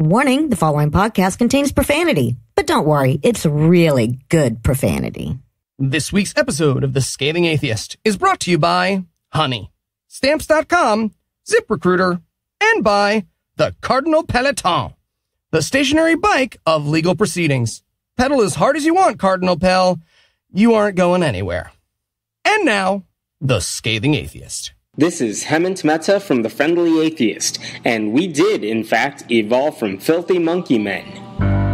Warning the following podcast contains profanity, but don't worry, it's really good profanity. This week's episode of The Scathing Atheist is brought to you by Honey, Stamps.com, ZipRecruiter, and by the Cardinal Peloton, the stationary bike of legal proceedings. Pedal as hard as you want, Cardinal Pell. You aren't going anywhere. And now, The Scathing Atheist. This is Hemant Mehta from The Friendly Atheist, and we did, in fact, evolve from filthy monkey men.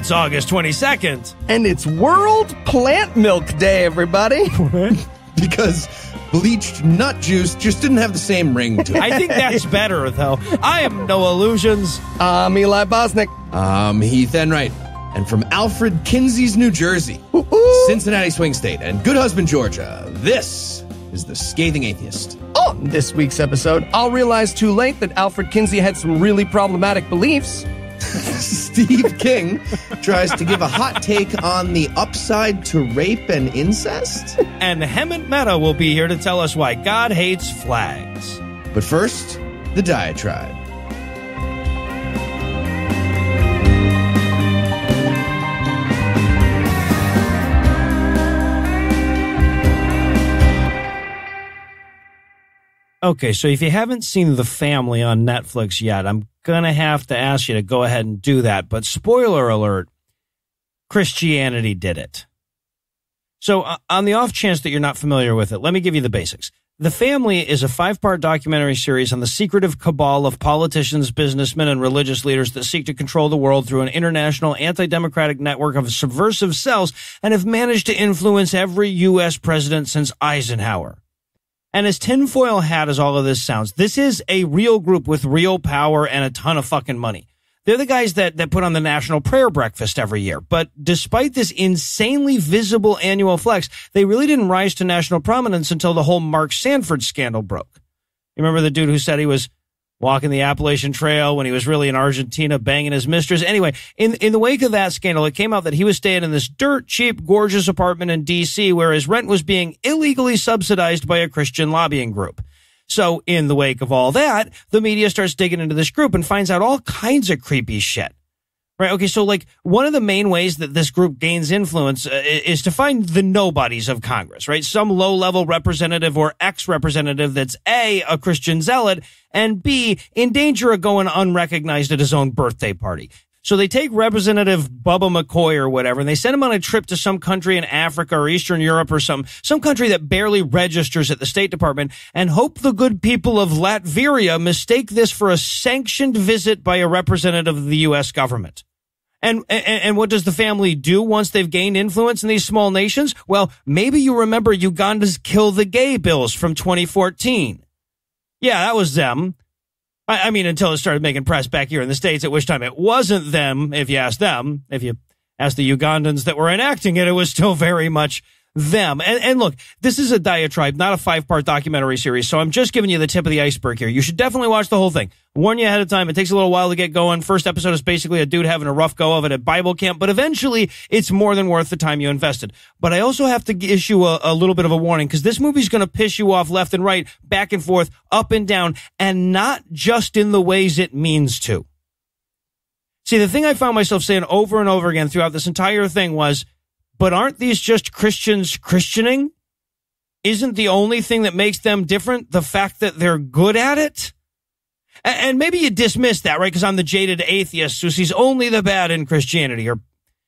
It's August 22nd. And it's World Plant Milk Day, everybody. Because bleached nut juice just didn't have the same ring to it. I think that's better, though. I have no illusions. I'm Eli Bosnick. I'm Heath Enwright. And from Alfred Kinsey's New Jersey, Cincinnati Swing State, and Good Husband, Georgia, this is The Scathing Atheist. On this week's episode, I'll realize too late that Alfred Kinsey had some really problematic beliefs. Steve King tries to give a hot take on the upside to rape and incest. And Hemant Mehta will be here to tell us why God hates flags. But first, the diatribe. Okay, so if you haven't seen The Family on Netflix yet, I'm going to have to ask you to go ahead and do that. But spoiler alert Christianity did it. So, uh, on the off chance that you're not familiar with it, let me give you the basics. The Family is a five part documentary series on the secretive cabal of politicians, businessmen, and religious leaders that seek to control the world through an international anti democratic network of subversive cells and have managed to influence every U.S. president since Eisenhower. And as tinfoil hat as all of this sounds, this is a real group with real power and a ton of fucking money. They're the guys that, that put on the national prayer breakfast every year. But despite this insanely visible annual flex, they really didn't rise to national prominence until the whole Mark Sanford scandal broke. You remember the dude who said he was walking the Appalachian Trail when he was really in Argentina banging his mistress. Anyway, in, in the wake of that scandal, it came out that he was staying in this dirt cheap, gorgeous apartment in DC where his rent was being illegally subsidized by a Christian lobbying group. So in the wake of all that, the media starts digging into this group and finds out all kinds of creepy shit. Right. Okay. So like one of the main ways that this group gains influence uh, is to find the nobodies of Congress, right? Some low level representative or ex representative that's A, a Christian zealot and B, in danger of going unrecognized at his own birthday party. So they take Representative Bubba McCoy or whatever, and they send him on a trip to some country in Africa or Eastern Europe or some, some country that barely registers at the State Department and hope the good people of Latveria mistake this for a sanctioned visit by a representative of the U.S. government. And, and, and what does the family do once they've gained influence in these small nations? Well, maybe you remember Uganda's kill the gay bills from 2014. Yeah, that was them. I, I mean, until it started making press back here in the States, at which time it wasn't them, if you ask them. If you ask the Ugandans that were enacting it, it was still very much them. And, and look, this is a diatribe, not a five part documentary series. So I'm just giving you the tip of the iceberg here. You should definitely watch the whole thing. Warn you ahead of time. It takes a little while to get going. First episode is basically a dude having a rough go of it at Bible camp, but eventually it's more than worth the time you invested. But I also have to issue a, a little bit of a warning because this movie's going to piss you off left and right, back and forth, up and down, and not just in the ways it means to. See, the thing I found myself saying over and over again throughout this entire thing was, but aren't these just Christians Christianing? Isn't the only thing that makes them different the fact that they're good at it? And maybe you dismiss that, right? Because I'm the jaded atheist who sees only the bad in Christianity, or,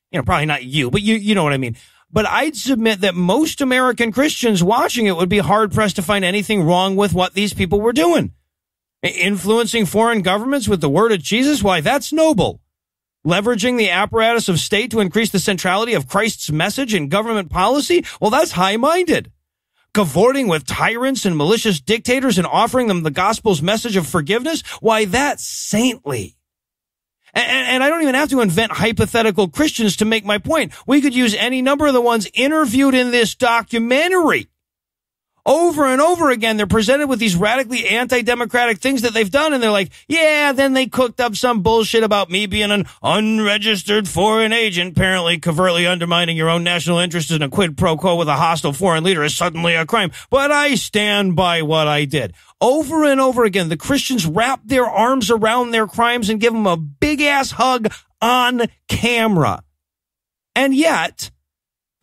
you know, probably not you, but you, you know what I mean. But I'd submit that most American Christians watching it would be hard pressed to find anything wrong with what these people were doing. Influencing foreign governments with the word of Jesus? Why, that's noble leveraging the apparatus of state to increase the centrality of Christ's message in government policy? Well, that's high minded. Cavorting with tyrants and malicious dictators and offering them the gospel's message of forgiveness? Why, that's saintly. And, and, I don't even have to invent hypothetical Christians to make my point. We could use any number of the ones interviewed in this documentary. Over and over again, they're presented with these radically anti-democratic things that they've done. And they're like, yeah, then they cooked up some bullshit about me being an unregistered foreign agent, apparently covertly undermining your own national interest in a quid pro quo with a hostile foreign leader is suddenly a crime. But I stand by what I did. Over and over again, the Christians wrap their arms around their crimes and give them a big ass hug on camera. And yet,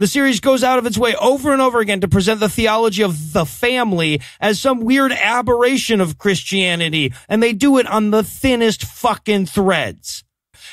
the series goes out of its way over and over again to present the theology of the family as some weird aberration of Christianity, and they do it on the thinnest fucking threads.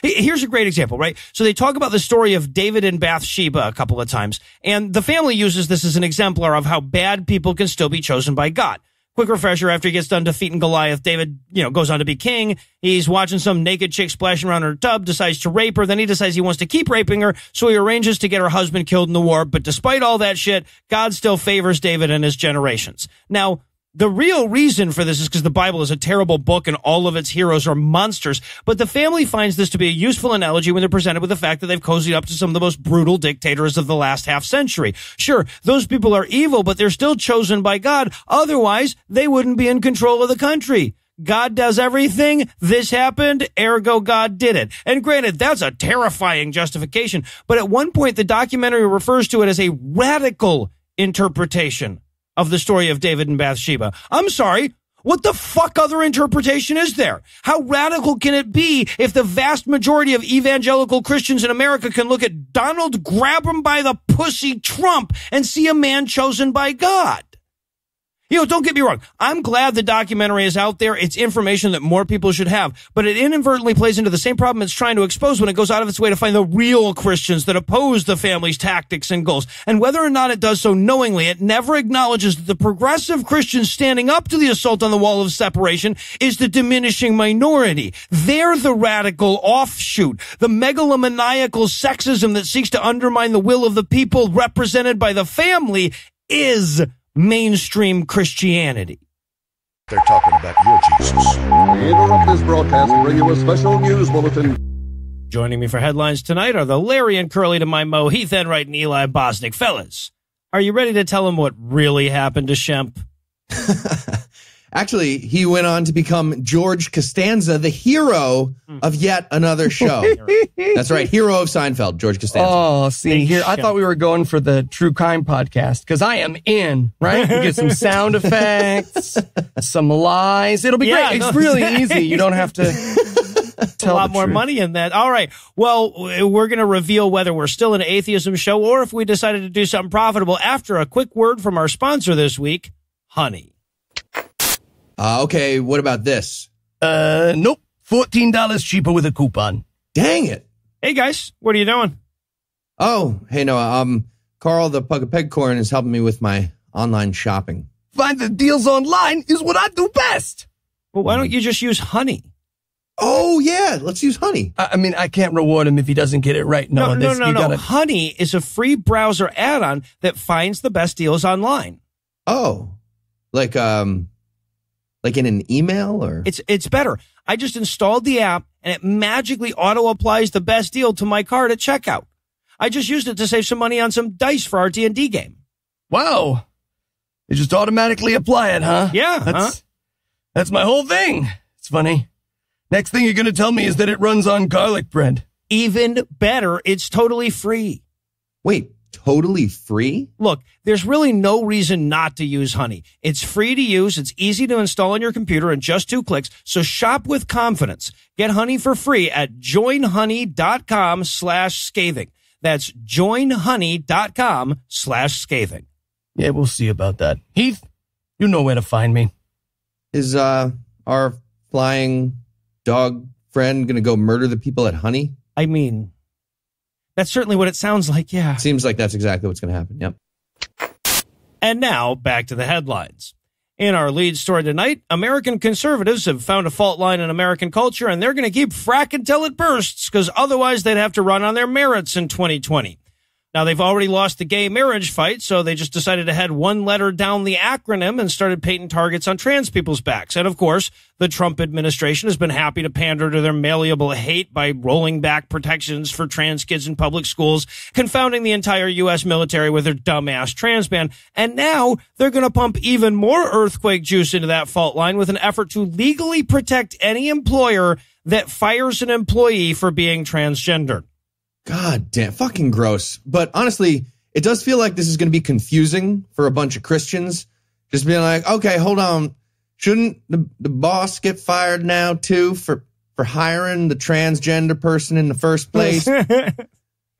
Here's a great example, right? So they talk about the story of David and Bathsheba a couple of times, and the family uses this as an exemplar of how bad people can still be chosen by God. Quick refresher, after he gets done defeating Goliath, David, you know, goes on to be king. He's watching some naked chick splashing around in her tub, decides to rape her. Then he decides he wants to keep raping her, so he arranges to get her husband killed in the war. But despite all that shit, God still favors David and his generations. Now, the real reason for this is because the Bible is a terrible book and all of its heroes are monsters. But the family finds this to be a useful analogy when they're presented with the fact that they've cozied up to some of the most brutal dictators of the last half century. Sure, those people are evil, but they're still chosen by God. Otherwise, they wouldn't be in control of the country. God does everything. This happened. Ergo, God did it. And granted, that's a terrifying justification. But at one point, the documentary refers to it as a radical interpretation of the story of David and Bathsheba. I'm sorry. What the fuck other interpretation is there? How radical can it be if the vast majority of evangelical Christians in America can look at Donald grab him by the pussy Trump and see a man chosen by God? You know, don't get me wrong. I'm glad the documentary is out there. It's information that more people should have, but it inadvertently plays into the same problem it's trying to expose when it goes out of its way to find the real Christians that oppose the family's tactics and goals. And whether or not it does so knowingly, it never acknowledges that the progressive Christians standing up to the assault on the wall of separation is the diminishing minority. They're the radical offshoot, the megalomaniacal sexism that seeks to undermine the will of the people represented by the family is mainstream Christianity. They're talking about your Jesus. We interrupt this broadcast to bring you a special news bulletin. Joining me for headlines tonight are the Larry and Curly to my Mo, Heath Enwright, and Eli Bosnick. Fellas, are you ready to tell them what really happened to Shemp? Actually, he went on to become George Costanza, the hero hmm. of yet another show. That's right, hero of Seinfeld, George Costanza. Oh, see here. I thought we were going for the True Crime podcast because I am in, right? We get some sound effects, some lies. It'll be Yeah, great. It's no, really easy. You don't have to tell a lot more truth. money in that. All right. Well, we're going to reveal whether we're still an atheism show or if we decided to do something profitable after a quick word from our sponsor this week, Honey. Uh, okay, what about this? Uh, nope. Fourteen dollars cheaper with a coupon. Dang it. Hey guys, what are you doing? Oh, hey Noah. Um, Carl the Pug of Pegcorn is helping me with my online shopping. Find the deals online is what I do best. Well, why don't you just use Honey? Oh yeah, let's use Honey. I, I mean, I can't reward him if he doesn't get it right. No, No, no, no, you no. gotta- Honey is a free browser add-on that finds the best deals online. Oh, like um, like in an email or It's it's better. I just installed the app and it magically auto applies the best deal to my card at checkout. I just used it to save some money on some dice for our D&D game. Wow. They just automatically apply it, huh? Yeah, That's, huh? that's my whole thing. It's funny. Next thing you're going to tell me is that it runs on garlic bread. Even better, it's totally free. wait, totally free? Look, there's really no reason not to use Honey. It's free to use. It's easy to install on your computer in just two clicks. So shop with confidence. Get Honey for free at joinhoney.com slash scathing. That's joinhoney.com slash scathing. Yeah, we'll see about that. Heath, you know where to find me. Is uh our flying dog friend gonna go murder the people at Honey? I mean, that's certainly what it sounds like. Yeah. Seems like that's exactly what's gonna happen. Yep. And now back to the headlines. In our lead story tonight, American conservatives have found a fault line in American culture and they're going to keep frack until it bursts because otherwise they'd have to run on their merits in 2020. Now, they've already lost the gay marriage fight, so they just decided to head one letter down the acronym and started painting targets on trans people's backs. And of course, the Trump administration has been happy to pander to their malleable hate by rolling back protections for trans kids in public schools, confounding the entire U.S. military with their dumbass trans ban. And now they're going to pump even more earthquake juice into that fault line with an effort to legally protect any employer that fires an employee for being transgender. God damn, fucking gross. But honestly, it does feel like this is going to be confusing for a bunch of Christians. Just being like, okay, hold on. Shouldn't the, the boss get fired now too for, for hiring the transgender person in the first place?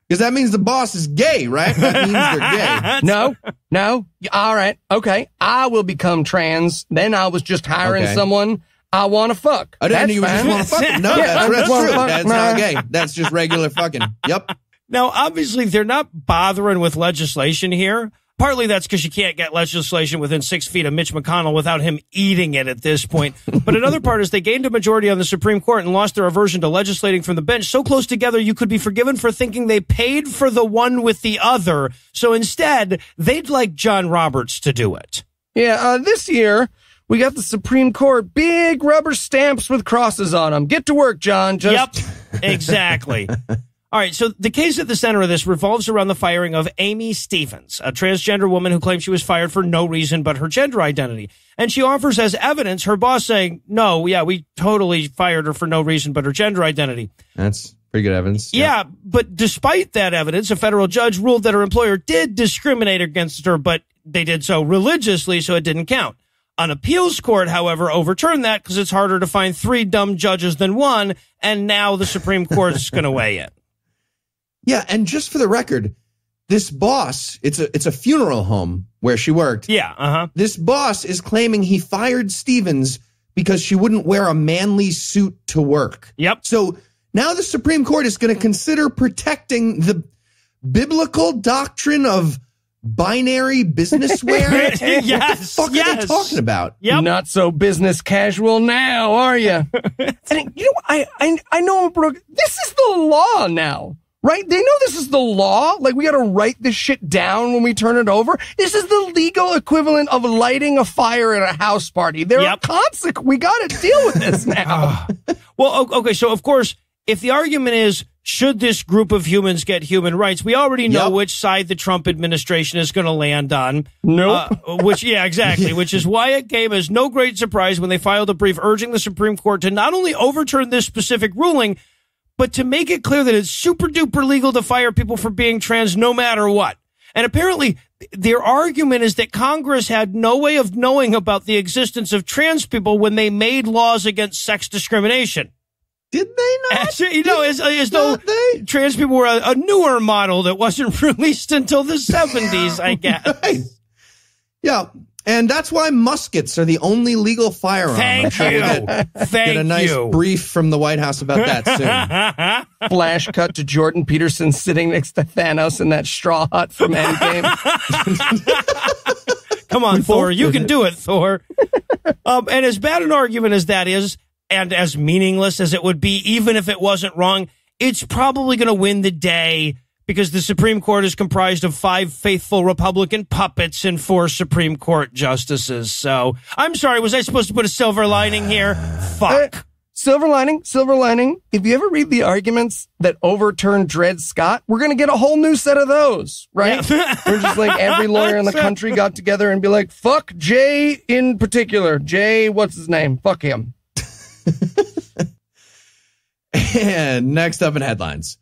Because that means the boss is gay, right? That means they're gay. No, no. All right. Okay. I will become trans. Then I was just hiring Okay. someone I want to fuck. I didn't That's you just fine. want to fuck. No, Yeah, that's, that's true. fuck. That's Nah. not gay. That's just regular fucking. Yep. Now, obviously, they're not bothering with legislation here. Partly that's because you can't get legislation within six feet of Mitch McConnell without him eating it at this point. But another part is they gained a majority on the Supreme Court and lost their aversion to legislating from the bench so close together you could be forgiven for thinking they paid for the one with the other. So instead, they'd like John Roberts to do it. Yeah, uh, this year we got the Supreme Court big rubber stamps with crosses on them. Get to work, John. Just Yep, exactly. All right, so the case at the center of this revolves around the firing of Amy Stevens, a transgender woman who claims she was fired for no reason but her gender identity. And she offers as evidence her boss saying, no, yeah, we totally fired her for no reason but her gender identity. That's pretty good evidence. Yeah, but despite that evidence, a federal judge ruled that her employer did discriminate against her, but they did so religiously, so it didn't count. An appeals court, however, overturned that because it's harder to find three dumb judges than one, and now the Supreme Court is going to weigh in. Yeah, and just for the record, this boss, it's a it's a funeral home where she worked. Yeah, uh huh. This boss is claiming he fired Stevens because she wouldn't wear a manly suit to work. Yep. So now the Supreme Court is going to consider protecting the biblical doctrine of binary business wear. yes, what the fuck are yes. they talking about? Yep. not so business casual now, are you? and you know, I, I, I know, Brooke, this is the law now. Right? They know this is the law. Like, we gotta write this shit down when we turn it over. This is the legal equivalent of lighting a fire at a house party. There Yep. are consequences. We gotta deal with this now. Ah. Well, okay, so of course, if the argument is should this group of humans get human rights, we already know Yep. which side the Trump administration is going to land on. Nope. Uh, which, yeah, exactly. Which is why it came as no great surprise when they filed a brief urging the Supreme Court to not only overturn this specific ruling, but to make it clear that it's super duper legal to fire people for being trans no matter what. And apparently, their argument is that Congress had no way of knowing about the existence of trans people when they made laws against sex discrimination. Did they not? As, you know, as, as though they? trans people were a, a newer model that wasn't released until the 70s, I guess. Right. Yeah. And that's why muskets are the only legal firearm. I'm Thank sure you. we'll Get, Thank get a nice you. brief from the White House about that soon. Flash cut to Jordan Peterson sitting next to Thanos in that straw hut from Endgame. Come on, Thor. You can do it, Thor. Um, and as bad an argument as that is, and as meaningless as it would be, even if it wasn't wrong, it's probably going to win the day because the Supreme Court is comprised of five faithful Republican puppets and four Supreme Court justices. So I'm sorry, was I supposed to put a silver lining here? Fuck. Silver lining, silver lining. If you ever read the arguments that overturned Dred Scott, we're going to get a whole new set of those, right? Yeah. we're just like every lawyer in the country got together and be like, fuck Jay in particular. Jay, what's his name? Fuck him. and next up in headlines,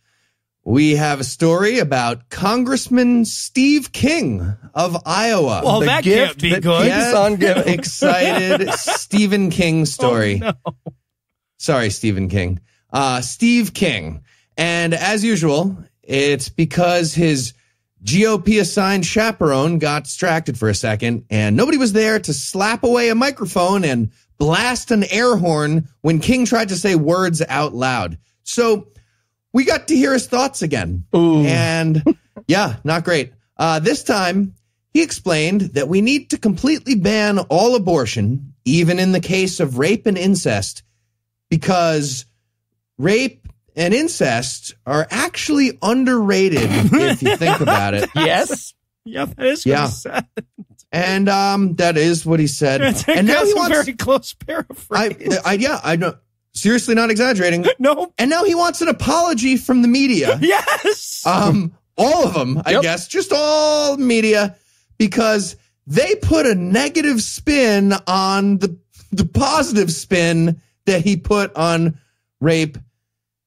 we have a story about Congressman Steve King of Iowa. Well, The that gift can't be that good. keeps on giving. excited Stephen King story. Oh, Sorry, Stephen King. Uh, Steve King. And as usual, it's because his GOP assigned chaperone got distracted for a second and nobody was there to slap away a microphone and blast an air horn when King tried to say words out loud. So we got to hear his thoughts again. And yeah, not great. Uh, this time, he explained that we need to completely ban all abortion, even in the case of rape and incest, because rape and incest are actually underrated if you think about it. Yes. Yeah, that is Yeah. what he said. And um, that is what he said. and now That's he a wants. very close I, paraphrase. I, yeah, I don't. Seriously, not exaggerating. no. And now he wants an apology from the media. Yes. Um, all of them, I Yep. guess, just all media, because they put a negative spin on the the positive spin that he put on rape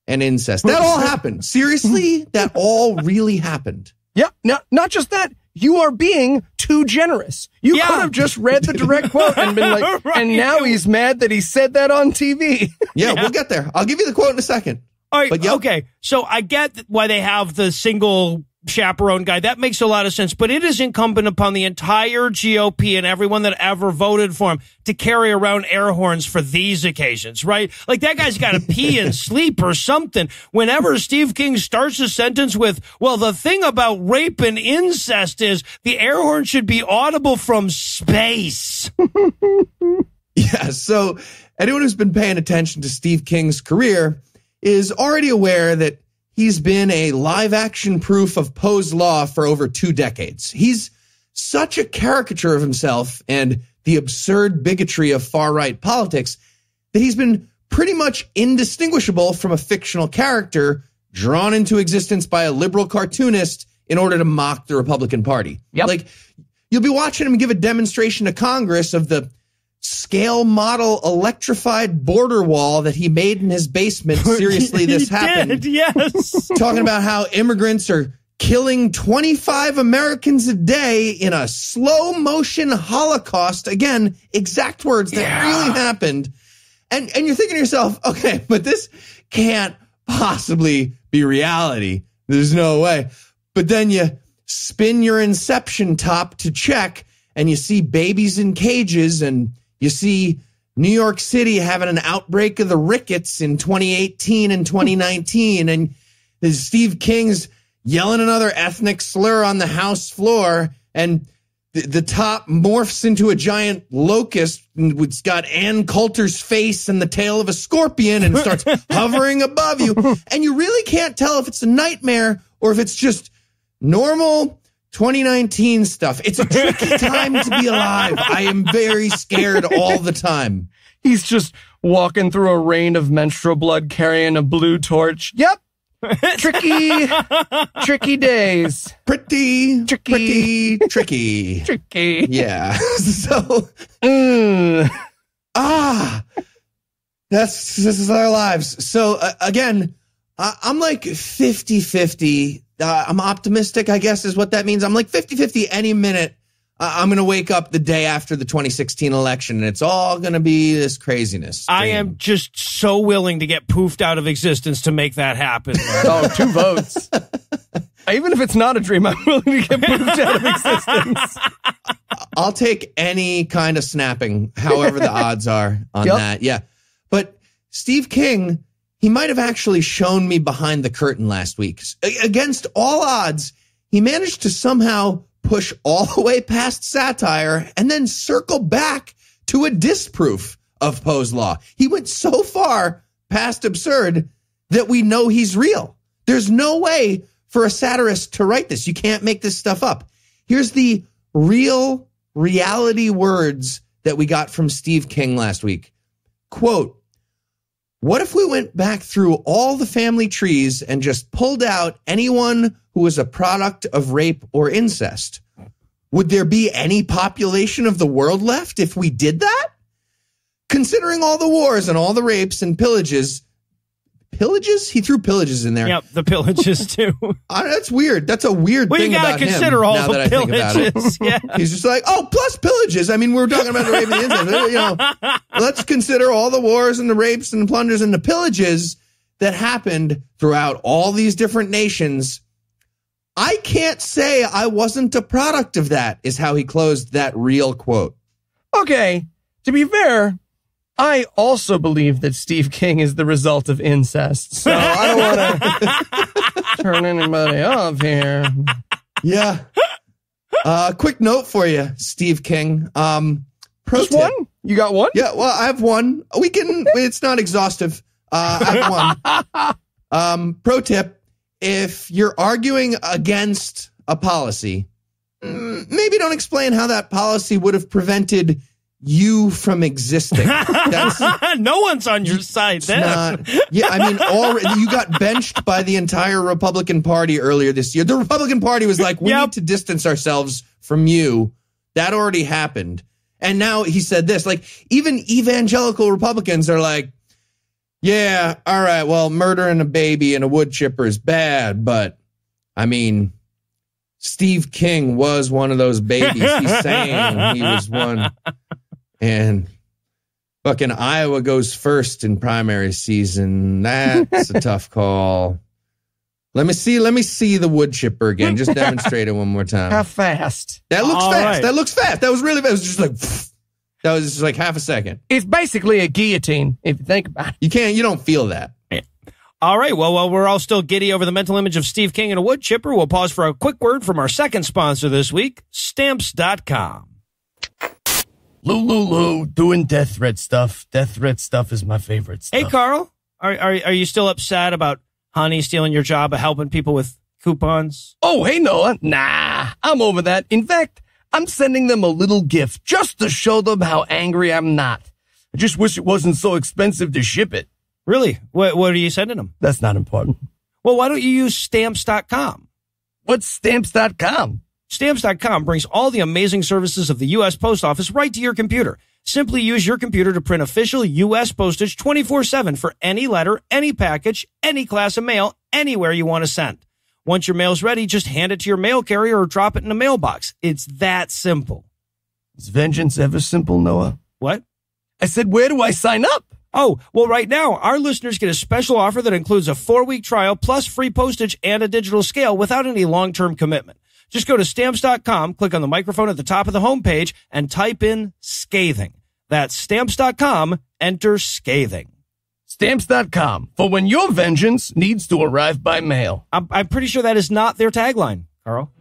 and incest. That all happened. Seriously, that all really happened. Yeah. Not, not just that. You are being too generous. You Yeah. could have just read the direct quote and been like, Right. and now he's mad that he said that on TV. Yeah, we'll get there. I'll give you the quote in a second. All right. But yep. Okay. So I get why they have the single chaperone guy. That makes a lot of sense. But it is incumbent upon the entire GOP and everyone that ever voted for him to carry around air horns for these occasions, right? Like that guy's got to pee and sleep or something. Whenever Steve King starts a sentence with, well, the thing about rape and incest is the air horn should be audible from space. Yeah, so anyone who's been paying attention to Steve King's career is already aware that he's been a live action proof of Poe's law for over two decades. He's such a caricature of himself and the absurd bigotry of far right politics that he's been pretty much indistinguishable from a fictional character drawn into existence by a liberal cartoonist in order to mock the Republican Party. Yep. Like you'll be watching him give a demonstration to Congress of the scale model electrified border wall that he made in his basement. Seriously, this happened. Did, yes. Talking about how immigrants are killing 25 Americans a day in a slow motion holocaust. Again, exact words that really happened. And and you're thinking to yourself, okay, but this can't possibly be reality. There's no way. But then you spin your inception top to check and you see babies in cages and you see New York City having an outbreak of the rickets in 2018 and 2019 and Steve King's yelling another ethnic slur on the house floor and the, the top morphs into a giant locust and it's got Ann Coulter's face and the tail of a scorpion and starts hovering above you. And you really can't tell if it's a nightmare or if it's just normal 2019 stuff. It's a tricky time to be alive. I am very scared all the time. He's just walking through a rain of menstrual blood carrying a blue torch. Yep. tricky, tricky days. Pretty, Tricky. pretty tricky. Tricky. Yeah. so, Mm. ah, that's this is our lives. So uh, again, I, I'm like 50 50. Uh, I'm optimistic, I guess is what that means. I'm like 50 50 any minute. Uh, I'm going to wake up the day after the 2016 election and it's all going to be this craziness. I am just so willing to get poofed out of existence to make that happen. man. Oh, two votes. Even if it's not a dream, I'm willing to get poofed out of existence. I'll take any kind of snapping, however the odds are on Yep. that. Yeah. But Steve King, he might have actually shown me behind the curtain last week. Against all odds, he managed to somehow push all the way past satire and then circle back to a disproof of Poe's law. He went so far past absurd that we know he's real. There's no way for a satirist to write this. You can't make this stuff up. Here's the real reality words that we got from Steve King last week. Quote, what if we went back through all the family trees and just pulled out anyone who was a product of rape or incest? Would there be any population of the world left if we did that? Considering all the wars and all the rapes and pillages, pillages? He threw pillages in there. yep, the pillages too. Uh, that's weird. That's a weird Well, you gotta about him, consider all now that I the think about it. pillages. yeah. He's just like, oh, plus pillages. I mean, we were talking about the rape and the incest. You know, let's consider all the wars and the rapes and the plunders and the pillages that happened throughout all these different nations. I can't say I wasn't a product of that, is how he closed that real quote. Okay, to be fair, I also believe that Steve King is the result of incest. So I don't want to turn anybody off here. Yeah. Uh, quick note for you, Steve King. Um, pro Just tip. one? You got one? Yeah, well, I have one. We can. It's not exhaustive. Uh, I have one. Um, pro tip if you're arguing against a policy, mm, maybe don't explain how that policy would have prevented you from existing. No one's on your side then. not, yeah, I mean, already you got benched by the entire Republican Party earlier this year. The Republican Party was like, we Yep. need to distance ourselves from you. That already happened. And now he said this, like, even evangelical Republicans are like, yeah, all right, well, murdering a baby and a wood chipper is bad, but I mean, Steve King was one of those babies. He's saying he was one. And fucking Iowa goes first in primary season. That's a tough call. Let me see. Let me see the wood chipper again. Just demonstrate it one more time. How fast? That looks All fast. right. That looks fast. That was really fast. It was just like that was just like half a second. It's basically a guillotine, if you think about it. You can't. You don't feel that. All right. Well, while we're all still giddy over the mental image of Steve King and a wood chipper, we'll pause for a quick word from our second sponsor this week, Stamps.com. Lulu doing death threat stuff. Death threat stuff is my favorite stuff. Hey, Carl, are, are, are you still upset about Honey stealing your job of helping people with coupons? Oh, hey, Noah. Nah, I'm over that. In fact, I'm sending them a little gift just to show them how angry I'm not. I just wish it wasn't so expensive to ship it. Really? What, what are you sending them? That's not important. Well, why don't you use Stamps.com? What's stamps.com? Stamps.com brings all the amazing services of the U.S. Post Office right to your computer. Simply use your computer to print official U.S. postage 24 7 for any letter, any package, any class of mail, anywhere you want to send. Once your mail's ready, just hand it to your mail carrier or drop it in a mailbox. It's that simple. Is vengeance ever simple, Noah? What? I said, where do I sign up? Oh, well, right now, our listeners get a special offer that includes a four week trial plus free postage and a digital scale without any long term commitment. Just go to stamps.com, click on the microphone at the top of the homepage, and type in scathing. That's stamps.com, enter scathing. Stamps.com for when your vengeance needs to arrive by mail. I'm, I'm pretty sure that is not their tagline, Carl.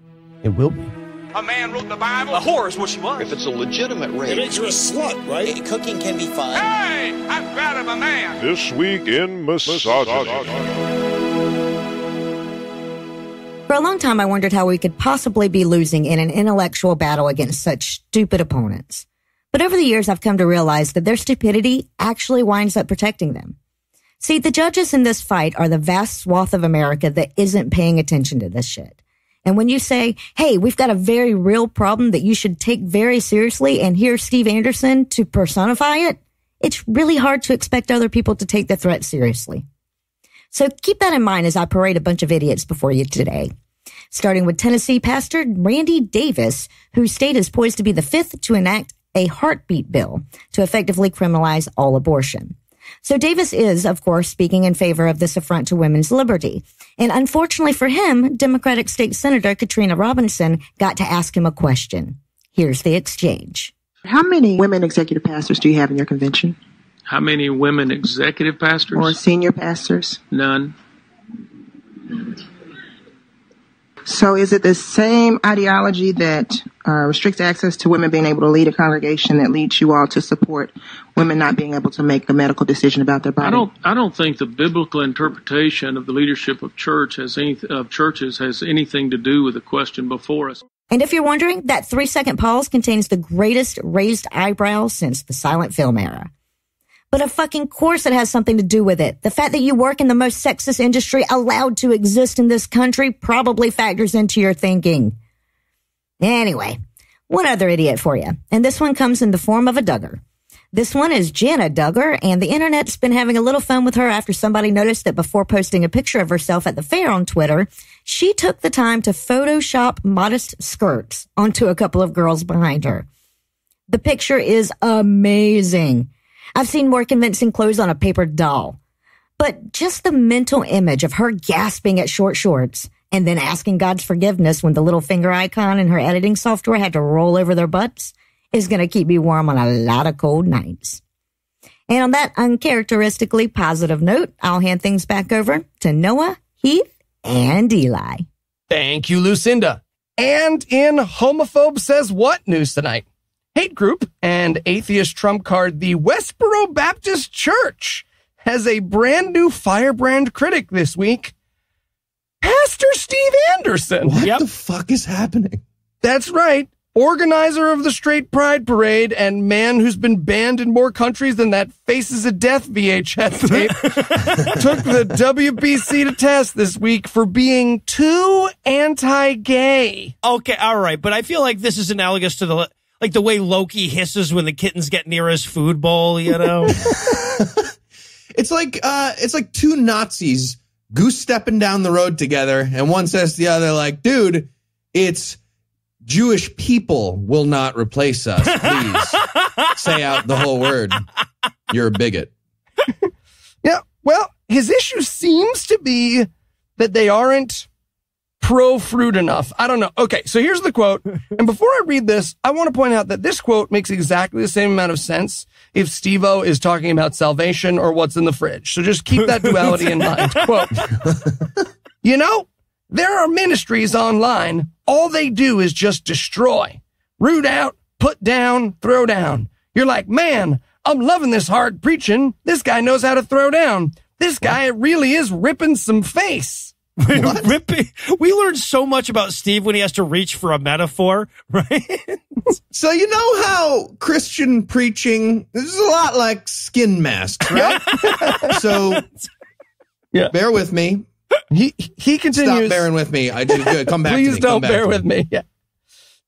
It will be. A man wrote the Bible. A whore is what she was. If it's a legitimate rape, makes you a slut, right? Cooking can be fun. Hey, I'm proud of a man. This week in misogyny. For a long time, I wondered how we could possibly be losing in an intellectual battle against such stupid opponents. But over the years, I've come to realize that their stupidity actually winds up protecting them. See, the judges in this fight are the vast swath of America that isn't paying attention to this shit. And when you say, hey, we've got a very real problem that you should take very seriously and here's Steve Anderson to personify it, it's really hard to expect other people to take the threat seriously. So keep that in mind as I parade a bunch of idiots before you today. Starting with Tennessee pastor Randy Davis, whose state is poised to be the fifth to enact a heartbeat bill to effectively criminalize all abortion. So Davis is, of course, speaking in favor of this affront to women's liberty. And unfortunately for him, Democratic State Senator Katrina Robinson got to ask him a question. Here's the exchange. How many women executive pastors do you have in your convention? How many women executive pastors? Or senior pastors? None. So is it the same ideology that uh, restricts access to women being able to lead a congregation that leads you all to support women not being able to make a medical decision about their body? I don't. I don't think the biblical interpretation of the leadership of church has any of churches has anything to do with the question before us. And if you're wondering, that three second pause contains the greatest raised eyebrow since the silent film era. But of fucking course it has something to do with it. The fact that you work in the most sexist industry allowed to exist in this country probably factors into your thinking. Anyway, one other idiot for you. And this one comes in the form of a Duggar. This one is Jenna Duggar, and the internet's been having a little fun with her after somebody noticed that before posting a picture of herself at the fair on Twitter, she took the time to Photoshop modest skirts onto a couple of girls behind her. The picture is amazing. I've seen more convincing clothes on a paper doll. But just the mental image of her gasping at short shorts and then asking God's forgiveness when the little finger icon in her editing software had to roll over their butts is going to keep me warm on a lot of cold nights. And on that uncharacteristically positive note, I'll hand things back over to Noah, Heath, and Eli. Thank you, Lucinda. And in Homophobe Says What news tonight, hate group and atheist trump card, the Westboro Baptist Church, has a brand new firebrand critic this week. Pastor Steve Anderson. What Yep. the fuck is happening? That's right. Organizer of the Straight Pride Parade and man who's been banned in more countries than that Faces of Death VHS tape took the WBC to test this week for being too anti-gay. Okay, all right, but I feel like this is analogous to the like the way Loki hisses when the kittens get near his food bowl. You know, It's like uh it's like two Nazis goose stepping down the road together, and one says to the other, like, dude, it's Jewish people will not replace us. Please say out the whole word. You're a bigot. Yeah, well, his issue seems to be that they aren't pro fruit enough. I don't know. Okay, so here's the quote. And before I read this, I want to point out that this quote makes exactly the same amount of sense if Steve O is talking about salvation or what's in the fridge. So just keep that duality in mind. Quote, you know, there are ministries online. All they do is just destroy, root out, put down, throw down. You're like, man, I'm loving this hard preaching. This guy knows how to throw down. This guy really is ripping some face. ripping. We learned so much about Steve when he has to reach for a metaphor, right? So you know how Christian preaching this is a lot like skin masks, right? so Yeah. bear with me. He he continues. Stop bearing with me. I just good. Come back. to Please me. Don't back bear to with me. Yeah.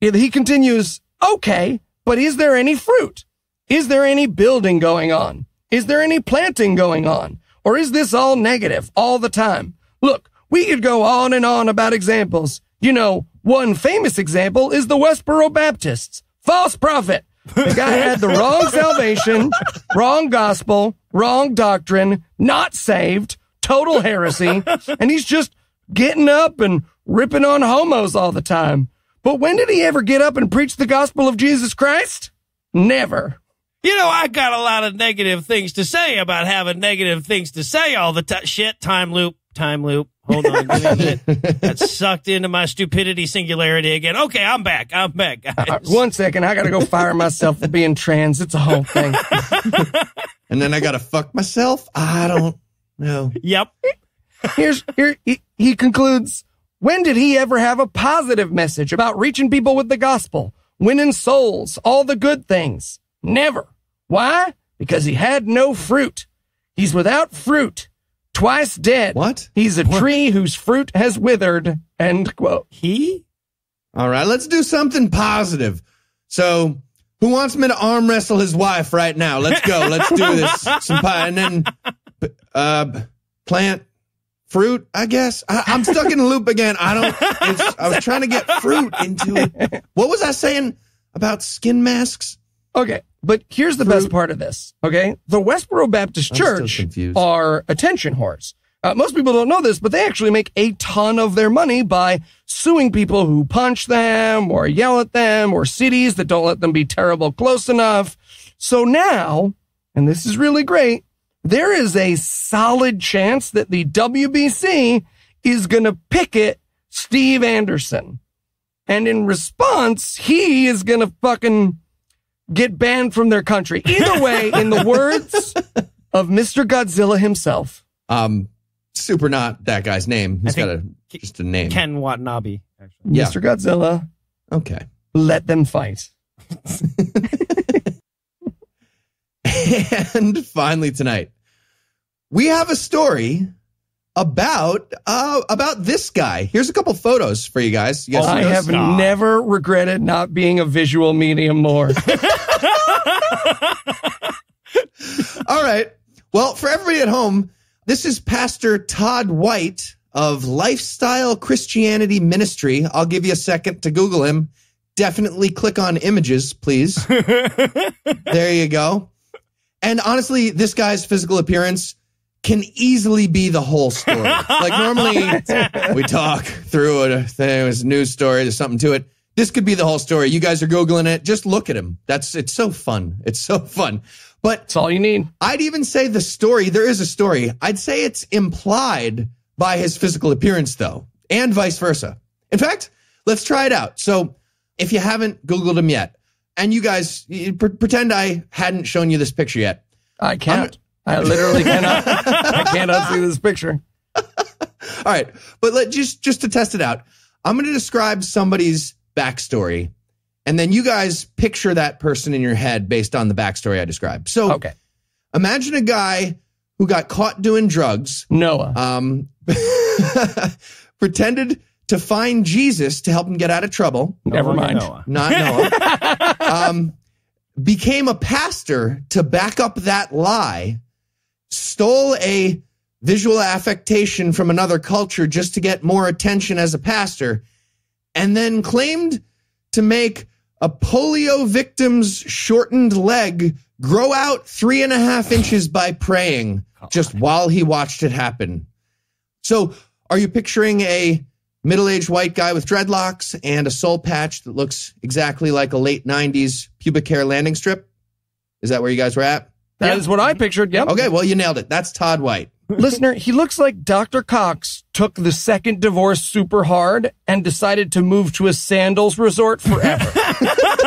Yeah, He continues, okay, but is there any fruit? Is there any building going on? Is there any planting going on? Or is this all negative all the time? Look, we could go on and on about examples. You know, one famous example is the Westboro Baptists. False prophet. The guy had the wrong salvation, wrong gospel, wrong doctrine, not saved, total heresy, and he's just getting up and ripping on homos all the time. But when did he ever get up and preach the gospel of Jesus Christ? Never. You know, I got a lot of negative things to say about having negative things to say all the time. Shit, time loop, time loop. Hold on, give me a minute. Got sucked into my stupidity singularity again. Okay, I'm back. I'm back, guys. Uh, one second, I gotta go fire myself for being trans. It's a whole thing. And then I gotta fuck myself. I don't know. Yep. Here's here he, he concludes. When did he ever have a positive message about reaching people with the gospel, winning souls, all the good things? Never. Why? Because he had no fruit. He's without fruit, twice dead. What? He's a tree whose fruit has withered. End quote. He? All right, let's do something positive. So, who wants me to arm wrestle his wife right now? Let's go. Let's do this. Some pie, and then uh, plant fruit. I guess I, I'm stuck in a loop again. I don't. It's, I was trying to get fruit into it. What was I saying about skin masks? Okay, but here's the best part of this. Okay, the Westboro Baptist I'm Church are attention whores. Uh, most people don't know this, but they actually make a ton of their money by suing people who punch them or yell at them or cities that don't let them be terrible close enough. So now, and this is really great, there is a solid chance that the WBC is going to picket Steve Anderson. And in response, he is going to fucking get banned from their country. Either way, in the words of Mr. Godzilla himself. Um, super not that guy's name. He's I got a just a name. Ken Watanabe. Actually. Yeah. Mr. Godzilla, Okay. let them fight. And finally tonight, we have a story about uh about this guy. Here's a couple photos for you guys. You guys I have Stop. never regretted not being a visual medium more. All right. Well, for everybody at home, this is Pastor Todd White of Lifestyle Christianity Ministry. I'll give you a second to Google him. Definitely click on images, please. there you go. And honestly, this guy's physical appearance can easily be the whole story. like normally we talk through a thing, it's a news story, there's something to it. This could be the whole story. You guys are Googling it. Just look at him. That's, it's so fun. It's so fun. But That's all you need. I'd even say the story, there is a story. I'd say it's implied by his physical appearance, though, and vice versa. In fact, let's try it out. So, if you haven't Googled him yet, and you guys you pre- pretend I hadn't shown you this picture yet, I can't. I literally cannot. I cannot see this picture. All right, but let just just to test it out, I'm going to describe somebody's backstory, and then you guys picture that person in your head based on the backstory I described. So, Okay. imagine a guy who got caught doing drugs, Noah. um, pretended to find Jesus to help him get out of trouble. Never Noah, mind. Noah. Not Noah. um, became a pastor to back up that lie, stole a visual affectation from another culture just to get more attention as a pastor, and then claimed to make a polio victim's shortened leg grow out three and a half inches by praying just while he watched it happen. So, are you picturing a middle aged white guy with dreadlocks and a soul patch that looks exactly like a late 90s pubic hair landing strip? Is that where you guys were at? That is what I pictured. Yep. Okay, well, you nailed it. That's Todd White. Listener, he looks like Dr. Cox took the second divorce super hard and decided to move to a sandals resort forever.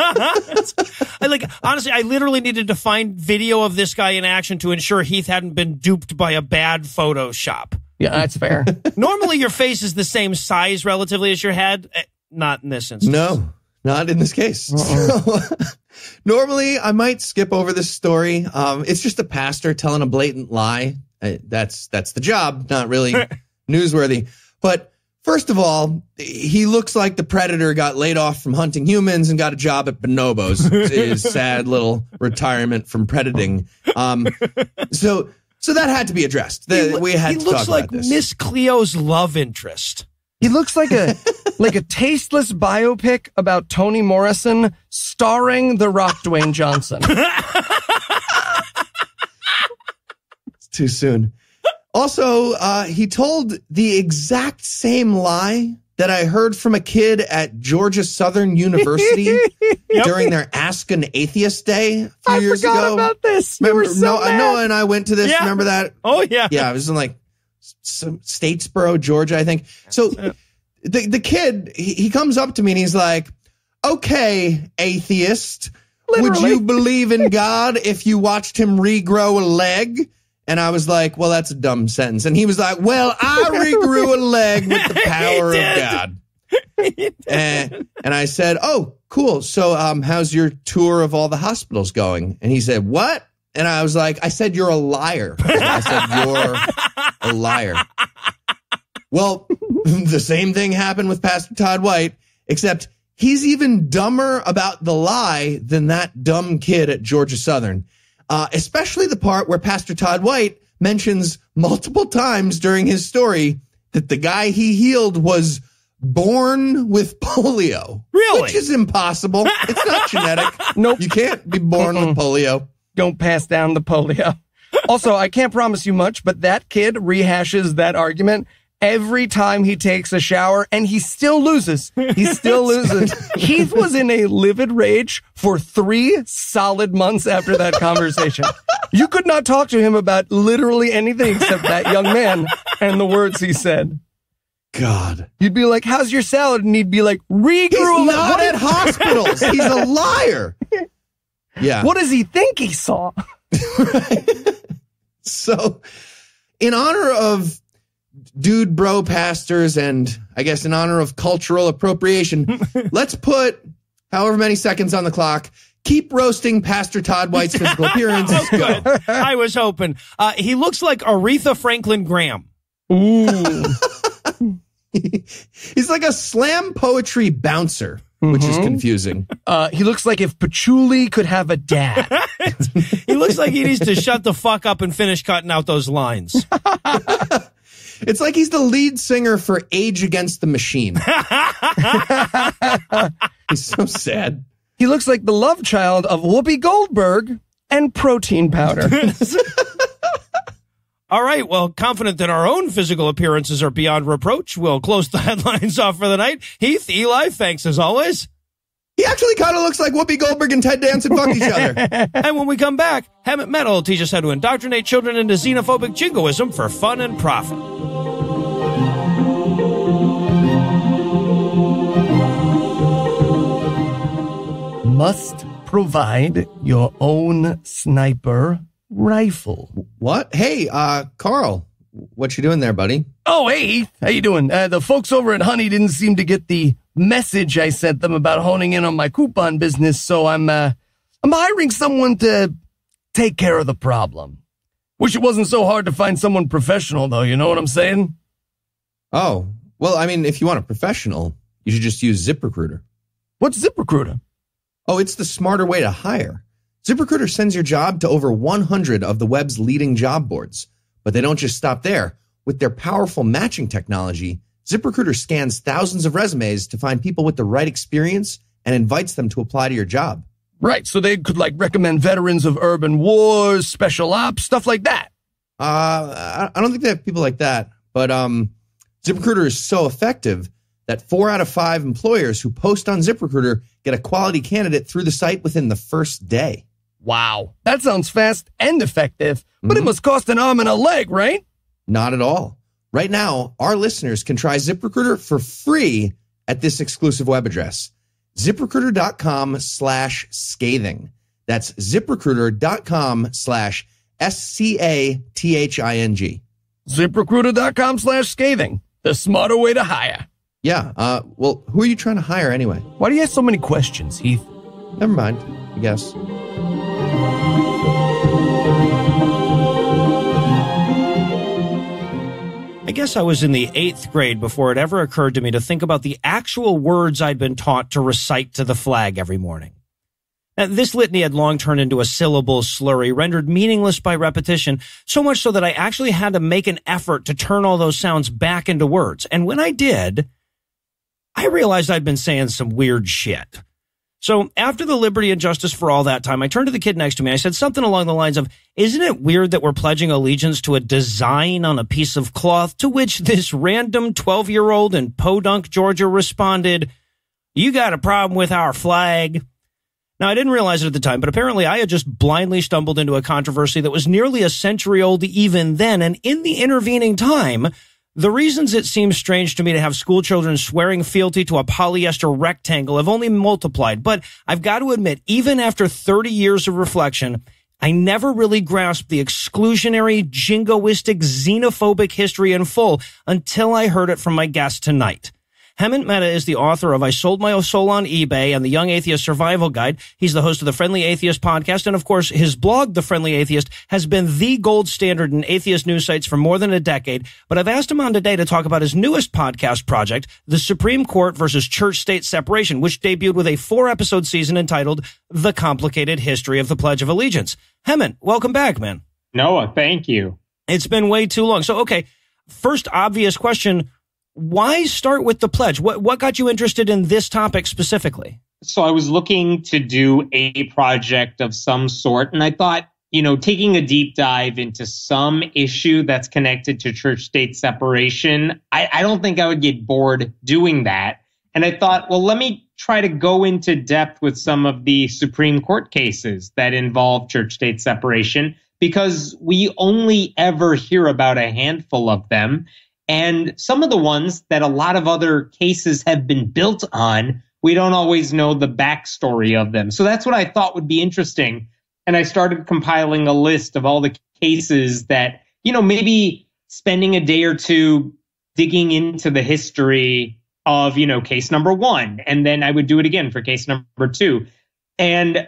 I like honestly, I literally needed to find video of this guy in action to ensure Heath hadn't been duped by a bad Photoshop. yeah, that's fair. Normally, your face is the same size relatively as your head. Eh, Not in this instance. No, not in this case. So, normally, I might skip over this story. Um, it's just a pastor telling a blatant lie. Uh, that's that's the job. Not really newsworthy. But first of all, he looks like the predator got laid off from hunting humans and got a job at Bonobos. His sad little retirement from predating. Um, so so that had to be addressed. The- He we had he to looks talk like about this. Miss Cleo's love interest. He looks like a like a tasteless biopic about Toni Morrison starring the Rock Dwayne Johnson. It's too soon. Also, uh, he told the exact same lie that I heard from a kid at Georgia Southern University during their Ask an Atheist Day a few I years forgot ago. about this. You Remember, so Noah. Noah and I went to this. Yeah. Remember that? Oh yeah, Yeah, it was in like some Statesboro, Georgia, I think. So the the kid he, he comes up to me and he's like, "Okay, atheist, would you believe in God if you watched him regrow a leg?" And I was like, "Well, that's a dumb sentence." And he was like, "Well, I regrew a leg with the power of. God." and, and I said, "Oh, cool. So, um, how's your tour of all the hospitals going?" And he said, "What?" And I was like, "I said you're a liar." I said you're a liar. Well, the same thing happened with Pastor Todd White, except he's even dumber about the lie than that dumb kid at Georgia Southern. Uh, especially the part where Pastor Todd White mentions multiple times during his story that the guy he healed was born with polio. Really? Which is impossible. It's not genetic. Nope. You can't be born with polio. Don't pass down the polio. Also, I can't promise you much, but that kid rehashes that argument every time he takes a shower and he still loses. He still loses. Heath was in a livid rage for three solid months after that conversation. You could not talk to him about literally anything except that young man and the words he said. God. You'd be like, how's your salad? And he'd be like, regrew. He's not at hospitals. He's a liar. Yeah. what does he think he saw? right. So, in honor of dude bro pastors and I guess in honor of cultural appropriation, let's put however many seconds on the clock. Keep roasting Pastor Todd White's physical appearance. Go. I was hoping. Uh, he looks like Aretha Franklin Graham. Ooh. He's like a slam poetry bouncer, which is confusing. Uh, he looks like if Patchouli could have a dad. He looks like he needs to shut the fuck up and finish cutting out those lines. It's like he's the lead singer for Age Against the Machine. he's so sad. He looks like the love child of Whoopi Goldberg and protein powder. All right. Well, confident that our own physical appearances are beyond reproach, we'll close the headlines off for the night. Heath, Eli, thanks as always. He actually kind of looks like Whoopi Goldberg and Ted Danson fuck each other. And when we come back, Hemant Mehta will teach us how to indoctrinate children into xenophobic jingoism for fun and profit. Must provide your own sniper rifle. What? Hey, uh, Carl, what you doing there, buddy? Oh, hey, How you doing? Uh, the folks over at Honey didn't seem to get the message I sent them about honing in on my coupon business, so I'm, uh, I'm hiring someone to take care of the problem. Wish it wasn't so hard to find someone professional, though. You know what I'm saying? Oh, well, I mean, if you want a professional, you should just use ZipRecruiter. What's ZipRecruiter? Oh, it's the smarter way to hire. ZipRecruiter sends your job to over 100 of the web's leading job boards. But they don't just stop there. With their powerful matching technology, ZipRecruiter scans thousands of resumes to find people with the right experience and invites them to apply to your job. Right, so they could like recommend veterans of urban wars, special ops, stuff like that. Uh, I don't think they have people like that, but um, ZipRecruiter is so effective that four out of five employers who post on ZipRecruiter get a quality candidate through the site within the first day. Wow, that sounds fast and effective, but mm-hmm. it must cost an arm and a leg, right? Not at all. Right now, our listeners can try ZipRecruiter for free at this exclusive web address, ziprecruiter.com slash scathing. That's ziprecruiter.com slash S-C-A-T-H-I-N-G. ZipRecruiter.com slash scathing. The smarter way to hire. Yeah. Uh, well, who are you trying to hire anyway? Why do you ask so many questions, Heath? Never mind, I guess. I guess I was in the eighth grade before it ever occurred to me to think about the actual words I'd been taught to recite to the flag every morning. Now, this litany had long turned into a syllable slurry, rendered meaningless by repetition, so much so that I actually had to make an effort to turn all those sounds back into words. And when I did, I realized I'd been saying some weird shit. So after the liberty and justice for all that time, I turned to the kid next to me. I said something along the lines of, isn't it weird that we're pledging allegiance to a design on a piece of cloth? To which this random 12 year old in Podunk, Georgia responded, you got a problem with our flag. Now, I didn't realize it at the time, but apparently I had just blindly stumbled into a controversy that was nearly a century old even then. And in the intervening time, the reasons it seems strange to me to have school children swearing fealty to a polyester rectangle have only multiplied, but I've got to admit, even after 30 years of reflection, I never really grasped the exclusionary, jingoistic, xenophobic history in full until I heard it from my guest tonight. Hemant Mehta is the author of I Sold My Soul on eBay and the Young Atheist Survival Guide. He's the host of the Friendly Atheist podcast. And of course, his blog, The Friendly Atheist, has been the gold standard in atheist news sites for more than a decade. But I've asked him on today to talk about his newest podcast project, The Supreme Court versus Church State Separation, which debuted with a four episode season entitled The Complicated History of the Pledge of Allegiance. Hemant, welcome back, man. Noah, thank you. It's been way too long. So, okay. First obvious question why start with the pledge? What what got you interested in this topic specifically? So I was looking to do a project of some sort, and I thought, you know, taking a deep dive into some issue that's connected to church state separation, I, I don't think I would get bored doing that. And I thought, well, let me try to go into depth with some of the Supreme Court cases that involve church state separation because we only ever hear about a handful of them. And some of the ones that a lot of other cases have been built on, we don't always know the backstory of them. So that's what I thought would be interesting. And I started compiling a list of all the cases that, you know, maybe spending a day or two digging into the history of, you know, case number one. And then I would do it again for case number two. And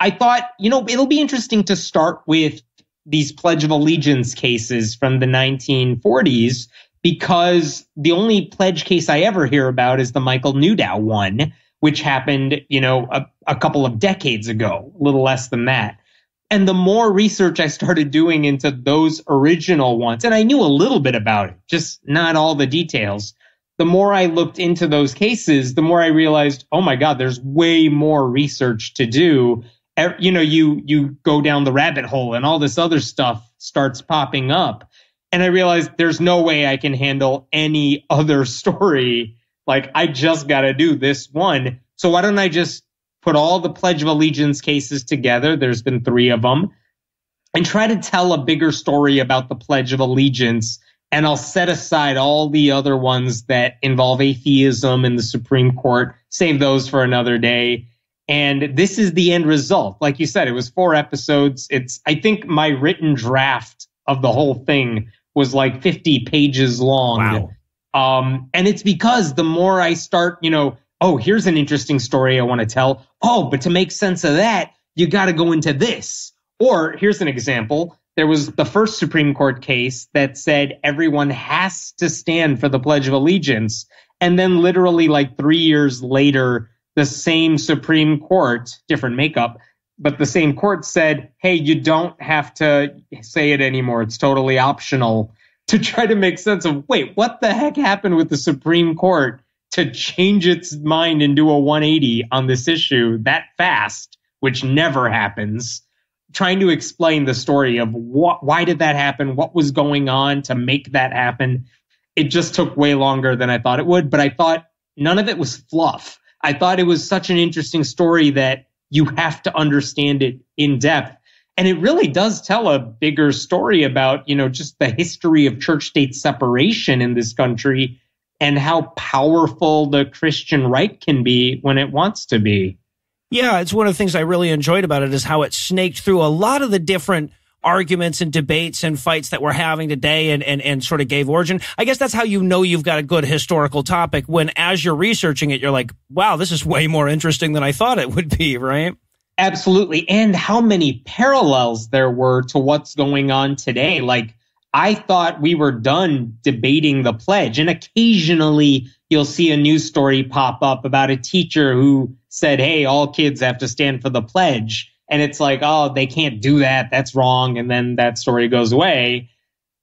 I thought, you know, it'll be interesting to start with these Pledge of Allegiance cases from the 1940s because the only pledge case I ever hear about is the Michael Newdow one, which happened, you know, a, a couple of decades ago, a little less than that. And the more research I started doing into those original ones, and I knew a little bit about it, just not all the details. The more I looked into those cases, the more I realized, oh my God, there's way more research to do. You know, you you go down the rabbit hole and all this other stuff starts popping up and I realized there's no way I can handle any other story. Like I just got to do this one. So why don't I just put all the Pledge of Allegiance cases together? There's been three of them and try to tell a bigger story about the Pledge of Allegiance. And I'll set aside all the other ones that involve atheism and the Supreme Court, save those for another day. And this is the end result. Like you said, it was four episodes. It's, I think my written draft of the whole thing was like 50 pages long. Wow. Um, and it's because the more I start, you know, oh, here's an interesting story I want to tell. Oh, but to make sense of that, you got to go into this. Or here's an example. There was the first Supreme Court case that said everyone has to stand for the Pledge of Allegiance. And then literally like three years later, the same Supreme Court, different makeup, but the same court said, hey, you don't have to say it anymore. It's totally optional to try to make sense of wait, what the heck happened with the Supreme Court to change its mind and do a 180 on this issue that fast, which never happens. Trying to explain the story of what, why did that happen? What was going on to make that happen? It just took way longer than I thought it would, but I thought none of it was fluff. I thought it was such an interesting story that you have to understand it in depth. And it really does tell a bigger story about, you know, just the history of church state separation in this country and how powerful the Christian right can be when it wants to be. Yeah, it's one of the things I really enjoyed about it is how it snaked through a lot of the different arguments and debates and fights that we're having today and, and, and sort of gave origin. I guess that's how you know you've got a good historical topic when as you're researching it, you're like, wow, this is way more interesting than I thought it would be, right? Absolutely. And how many parallels there were to what's going on today. Like, I thought we were done debating the pledge. And occasionally you'll see a news story pop up about a teacher who said, Hey, all kids have to stand for the pledge. And it's like, oh, they can't do that. That's wrong. And then that story goes away.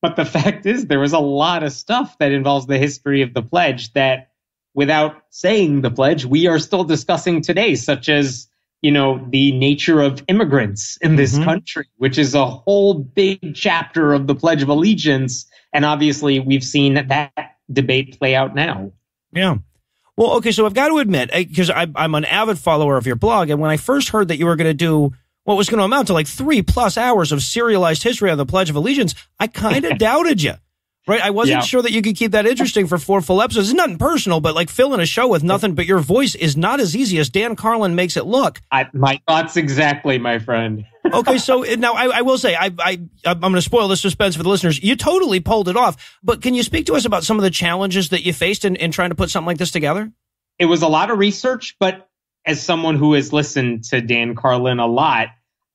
But the fact is, there was a lot of stuff that involves the history of the pledge that, without saying the pledge, we are still discussing today, such as, you know, the nature of immigrants in this mm-hmm. country, which is a whole big chapter of the Pledge of Allegiance. And obviously, we've seen that debate play out now. Yeah. Well, okay, so I've got to admit, because I'm an avid follower of your blog, and when I first heard that you were going to do what was going to amount to like three plus hours of serialized history on the Pledge of Allegiance, I kind of doubted you. Right, I wasn't yeah. sure that you could keep that interesting for four full episodes. It's nothing personal, but like filling a show with nothing but your voice is not as easy as Dan Carlin makes it look. I, my thoughts exactly, my friend. okay, so uh, now I, I, will say I, I I'm going to spoil the suspense for the listeners. You totally pulled it off, but can you speak to us about some of the challenges that you faced in, in trying to put something like this together? it was a lot of research, but as someone who has listened to Dan Carlin a lot,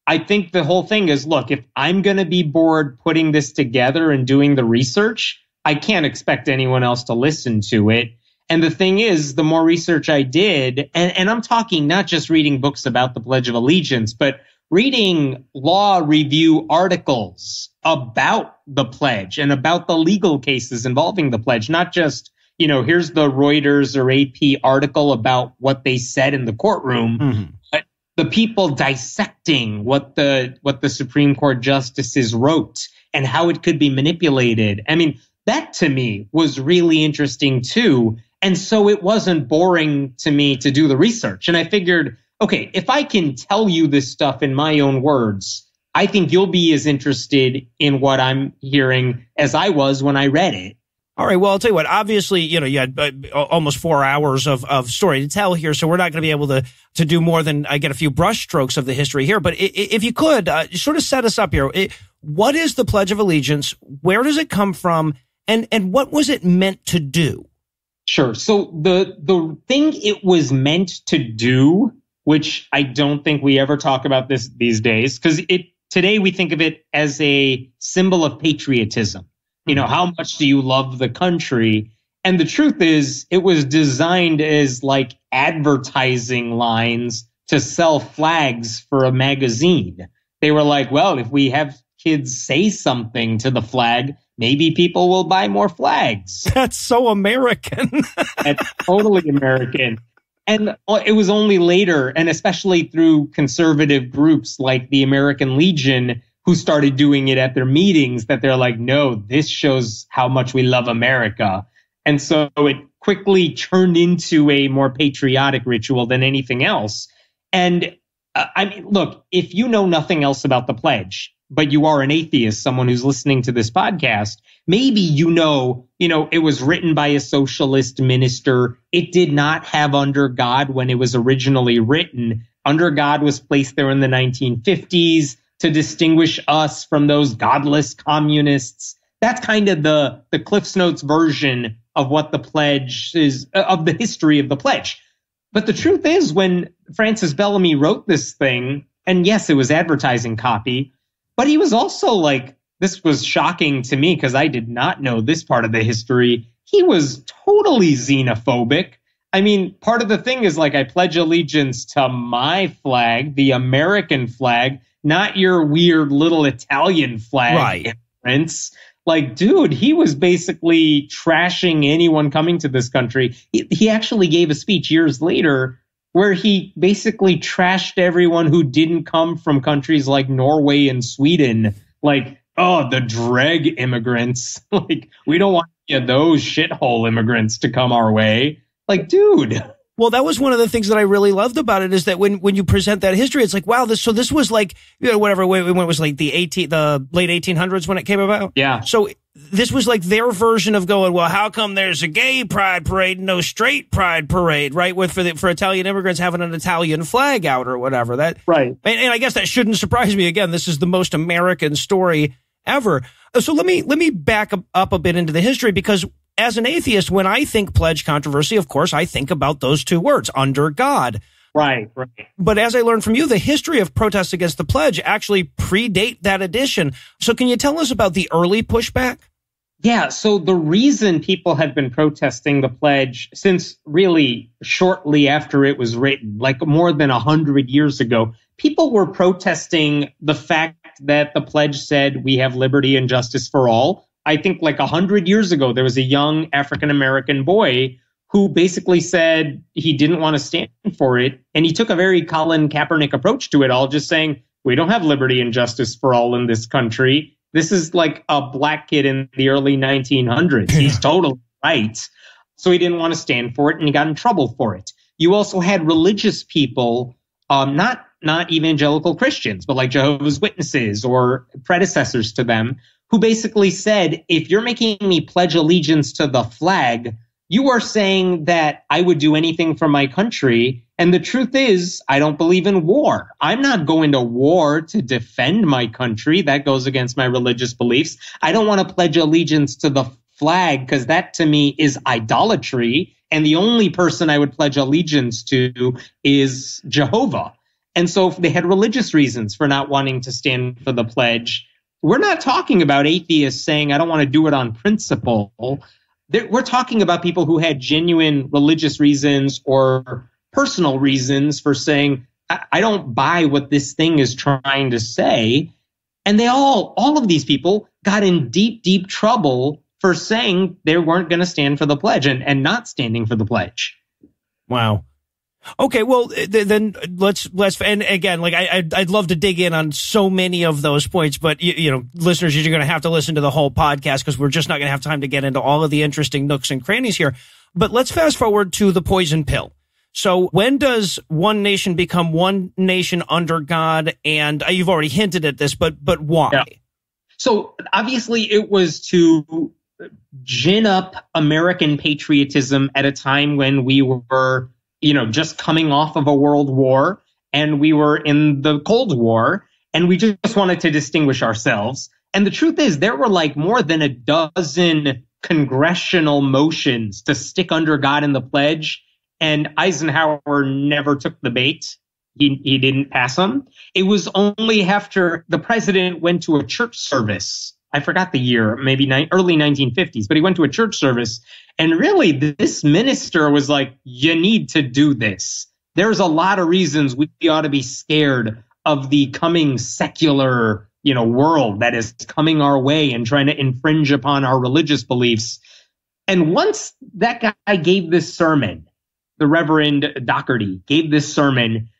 I think the whole thing is look, if I'm going to be bored putting this together and doing the research, I can't expect anyone else to listen to it. And the thing is, the more research I did, and, and I'm talking not just reading books about the Pledge of Allegiance, but reading law review articles about the pledge and about the legal cases involving the pledge, not just you know, here's the Reuters or AP article about what they said in the courtroom. Mm-hmm. The people dissecting what the what the Supreme Court justices wrote and how it could be manipulated. I mean, that to me was really interesting too. And so it wasn't boring to me to do the research. And I figured, okay, if I can tell you this stuff in my own words, I think you'll be as interested in what I'm hearing as I was when I read it. All right. Well, I'll tell you what. Obviously, you know, you had uh, almost four hours of, of story to tell here, so we're not going to be able to to do more than I get a few brushstrokes of the history here. But if you could uh, sort of set us up here, it, what is the Pledge of Allegiance? Where does it come from? And and what was it meant to do? Sure. So the the thing it was meant to do, which I don't think we ever talk about this these days, because it today we think of it as a symbol of patriotism you know, how much do you love the country? And the truth is, it was designed as like advertising lines to sell flags for a magazine. They were like, well, if we have kids say something to the flag, maybe people will buy more flags. That's so American. That's totally American. And uh, it was only later, and especially through conservative groups like the American Legion, who started doing it at their meetings that they're like, no, this shows how much we love America. And so it quickly turned into a more patriotic ritual than anything else. And uh, I mean, look, if you know nothing else about the pledge, but you are an atheist, someone who's listening to this podcast, maybe you know, you know, it was written by a socialist minister. It did not have under God when it was originally written Under God was placed there in the 1950s to distinguish us from those godless communists. That's kind of the, the Cliffs Notes version of what the pledge is, of the history of the pledge. But the truth is, when Francis Bellamy wrote this thing, and yes, it was advertising copy, but he was also like, this was shocking to me because I did not know this part of the history. He was totally xenophobic. I mean, part of the thing is like, I pledge allegiance to my flag, the American flag, not your weird little Italian flag, Right. Prince. Like, dude, he was basically trashing anyone coming to this country. He, he actually gave a speech years later where he basically trashed everyone who didn't come from countries like Norway and Sweden. Like, oh, the dreg immigrants. like, we don't want any of those shithole immigrants to come our way. Like, dude. Well, that was one of the things that I really loved about it is that when, when you present that history, it's like, wow, this, so this was like, you know, whatever, when it was like the 18, the late 1800s when it came about. Yeah. So this was like their version of going, well, how come there's a gay pride parade and no straight pride parade, right? With for the, for Italian immigrants having an Italian flag out or whatever. That right. And, and I guess that shouldn't surprise me. Again, this is the most American story ever. So let me let me back up a bit into the history because as an atheist, when I think pledge controversy, of course, I think about those two words, under God. Right, right. But as I learned from you, the history of protests against the pledge actually predate that edition. So can you tell us about the early pushback? Yeah, so the reason people had been protesting the pledge since really shortly after it was written, like more than a hundred years ago, people were protesting the fact that the pledge said we have liberty and justice for all. I think like a hundred years ago, there was a young African American boy who basically said he didn't want to stand for it. And he took a very Colin Kaepernick approach to it all, just saying, we don't have liberty and justice for all in this country. This is like a black kid in the early 1900s. He's totally right. So he didn't want to stand for it and he got in trouble for it. You also had religious people, um, not not evangelical Christians, but like Jehovah's Witnesses or predecessors to them, who basically said, if you're making me pledge allegiance to the flag, you are saying that I would do anything for my country. And the truth is, I don't believe in war. I'm not going to war to defend my country. That goes against my religious beliefs. I don't want to pledge allegiance to the flag because that to me is idolatry. And the only person I would pledge allegiance to is Jehovah. And so they had religious reasons for not wanting to stand for the pledge. We're not talking about atheists saying, I don't want to do it on principle. We're talking about people who had genuine religious reasons or personal reasons for saying, I don't buy what this thing is trying to say. And they all, all of these people got in deep, deep trouble for saying they weren't going to stand for the pledge and, and not standing for the pledge. Wow. Okay, well then let's let's and again, like I I'd, I'd love to dig in on so many of those points, but you, you know, listeners, you're going to have to listen to the whole podcast because we're just not going to have time to get into all of the interesting nooks and crannies here. But let's fast forward to the poison pill. So when does one nation become one nation under God? And uh, you've already hinted at this, but but why? Yeah. So obviously, it was to gin up American patriotism at a time when we were you know, just coming off of a world war and we were in the Cold War and we just wanted to distinguish ourselves. And the truth is, there were like more than a dozen congressional motions to stick under God in the pledge. And Eisenhower never took the bait. He, he didn't pass them. It was only after the president went to a church service. I forgot the year, maybe ni- early 1950s, but he went to a church service and really, this minister was like, you need to do this. There's a lot of reasons we ought to be scared of the coming secular, you know, world that is coming our way and trying to infringe upon our religious beliefs. And once that guy gave this sermon, the Reverend Docherty gave this sermon,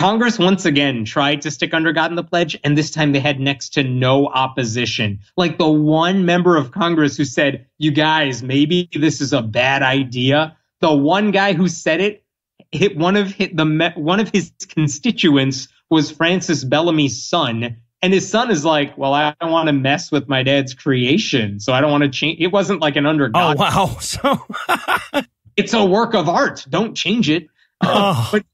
Congress once again tried to stick under God in the pledge, and this time they had next to no opposition. Like the one member of Congress who said, You guys, maybe this is a bad idea. The one guy who said it, hit one of hit the one of his constituents was Francis Bellamy's son. And his son is like, Well, I don't want to mess with my dad's creation, so I don't want to change. It wasn't like an under God. Oh wow! So it's a work of art. Don't change it. Uh, oh. but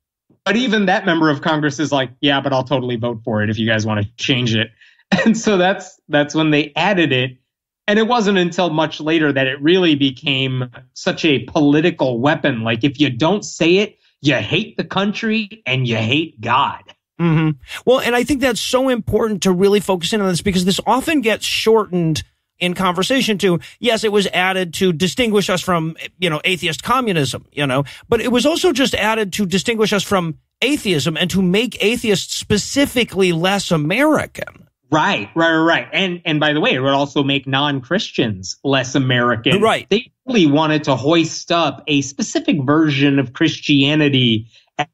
but even that member of Congress is like, yeah, but I'll totally vote for it if you guys want to change it. And so that's that's when they added it. And it wasn't until much later that it really became such a political weapon. Like if you don't say it, you hate the country and you hate God. Mm-hmm. Well, and I think that's so important to really focus in on this because this often gets shortened in conversation to, yes, it was added to distinguish us from, you know, atheist communism, you know, but it was also just added to distinguish us from atheism and to make atheists specifically less American. Right, right, right. And and by the way, it would also make non-Christians less American. Right. They really wanted to hoist up a specific version of Christianity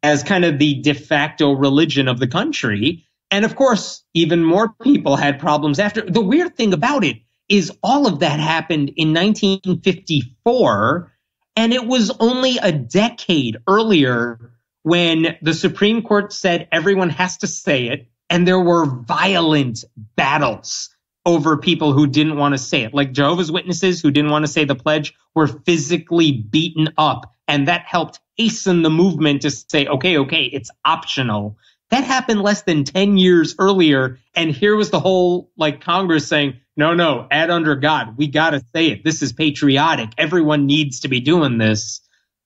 as kind of the de facto religion of the country. And of course, even more people had problems after. The weird thing about it is all of that happened in 1954. And it was only a decade earlier when the Supreme Court said everyone has to say it. And there were violent battles over people who didn't want to say it. Like Jehovah's Witnesses who didn't want to say the pledge were physically beaten up. And that helped hasten the movement to say, okay, okay, it's optional. That happened less than 10 years earlier. And here was the whole like Congress saying, no, no, add under God. We got to say it. This is patriotic. Everyone needs to be doing this.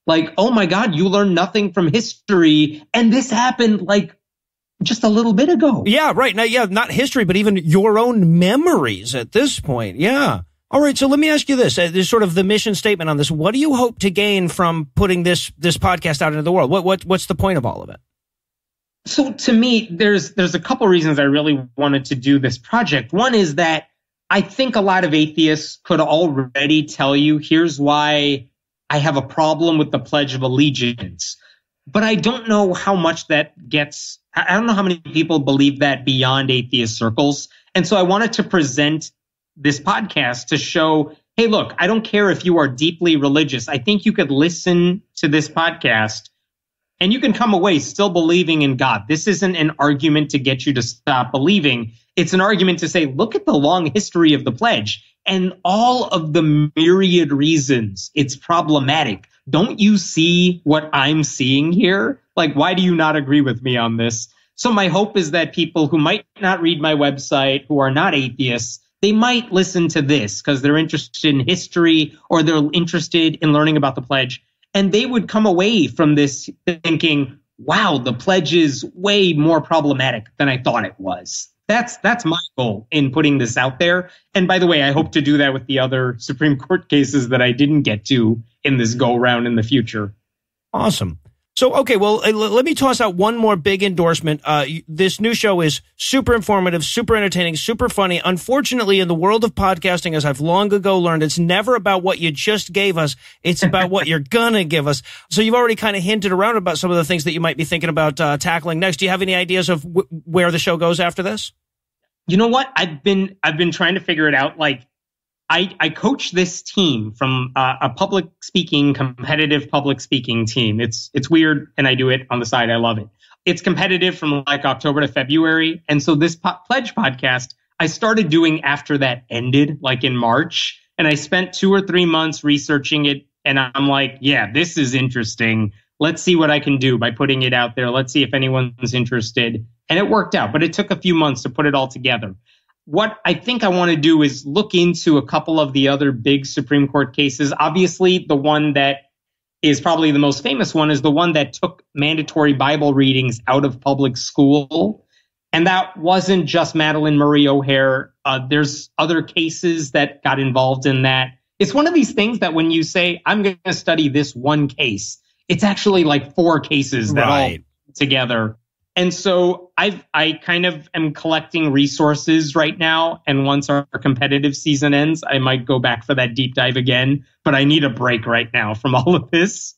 Like, oh my God, you learn nothing from history. And this happened like just a little bit ago. Yeah, right. Now, yeah, not history, but even your own memories at this point. Yeah. All right. So let me ask you this. Uh, there's sort of the mission statement on this. What do you hope to gain from putting this, this podcast out into the world? What, what, what's the point of all of it? So to me, there's, there's a couple reasons I really wanted to do this project. One is that I think a lot of atheists could already tell you here's why I have a problem with the Pledge of Allegiance. But I don't know how much that gets, I don't know how many people believe that beyond atheist circles. And so I wanted to present this podcast to show hey, look, I don't care if you are deeply religious. I think you could listen to this podcast and you can come away still believing in God. This isn't an argument to get you to stop believing. It's an argument to say, look at the long history of the pledge and all of the myriad reasons it's problematic. Don't you see what I'm seeing here? Like, why do you not agree with me on this? So my hope is that people who might not read my website, who are not atheists, they might listen to this because they're interested in history or they're interested in learning about the pledge. And they would come away from this thinking, wow, the pledge is way more problematic than I thought it was. That's that's my goal in putting this out there. And by the way, I hope to do that with the other Supreme Court cases that I didn't get to in this go round in the future. Awesome. So, okay, well, uh, let me toss out one more big endorsement. Uh, this new show is super informative, super entertaining, super funny. Unfortunately, in the world of podcasting, as I've long ago learned, it's never about what you just gave us. It's about what you're gonna give us. So you've already kind of hinted around about some of the things that you might be thinking about uh, tackling next. Do you have any ideas of where the show goes after this? You know what? I've been I've been trying to figure it out. Like I, I coach this team from uh, a public speaking, competitive public speaking team. It's it's weird, and I do it on the side. I love it. It's competitive from like October to February, and so this po- pledge podcast I started doing after that ended, like in March, and I spent two or three months researching it, and I'm like, yeah, this is interesting. Let's see what I can do by putting it out there. Let's see if anyone's interested, and it worked out, but it took a few months to put it all together what I think I want to do is look into a couple of the other big Supreme Court cases. Obviously, the one that is probably the most famous one is the one that took mandatory Bible readings out of public school. And that wasn't just Madalyn Murray O'Hair. Uh, there's other cases that got involved in that. It's one of these things that when you say, I'm going to study this one case, it's actually like four cases that Right. all together. And so I've I kind of am collecting resources right now. And once our competitive season ends, I might go back for that deep dive again. But I need a break right now from all of this.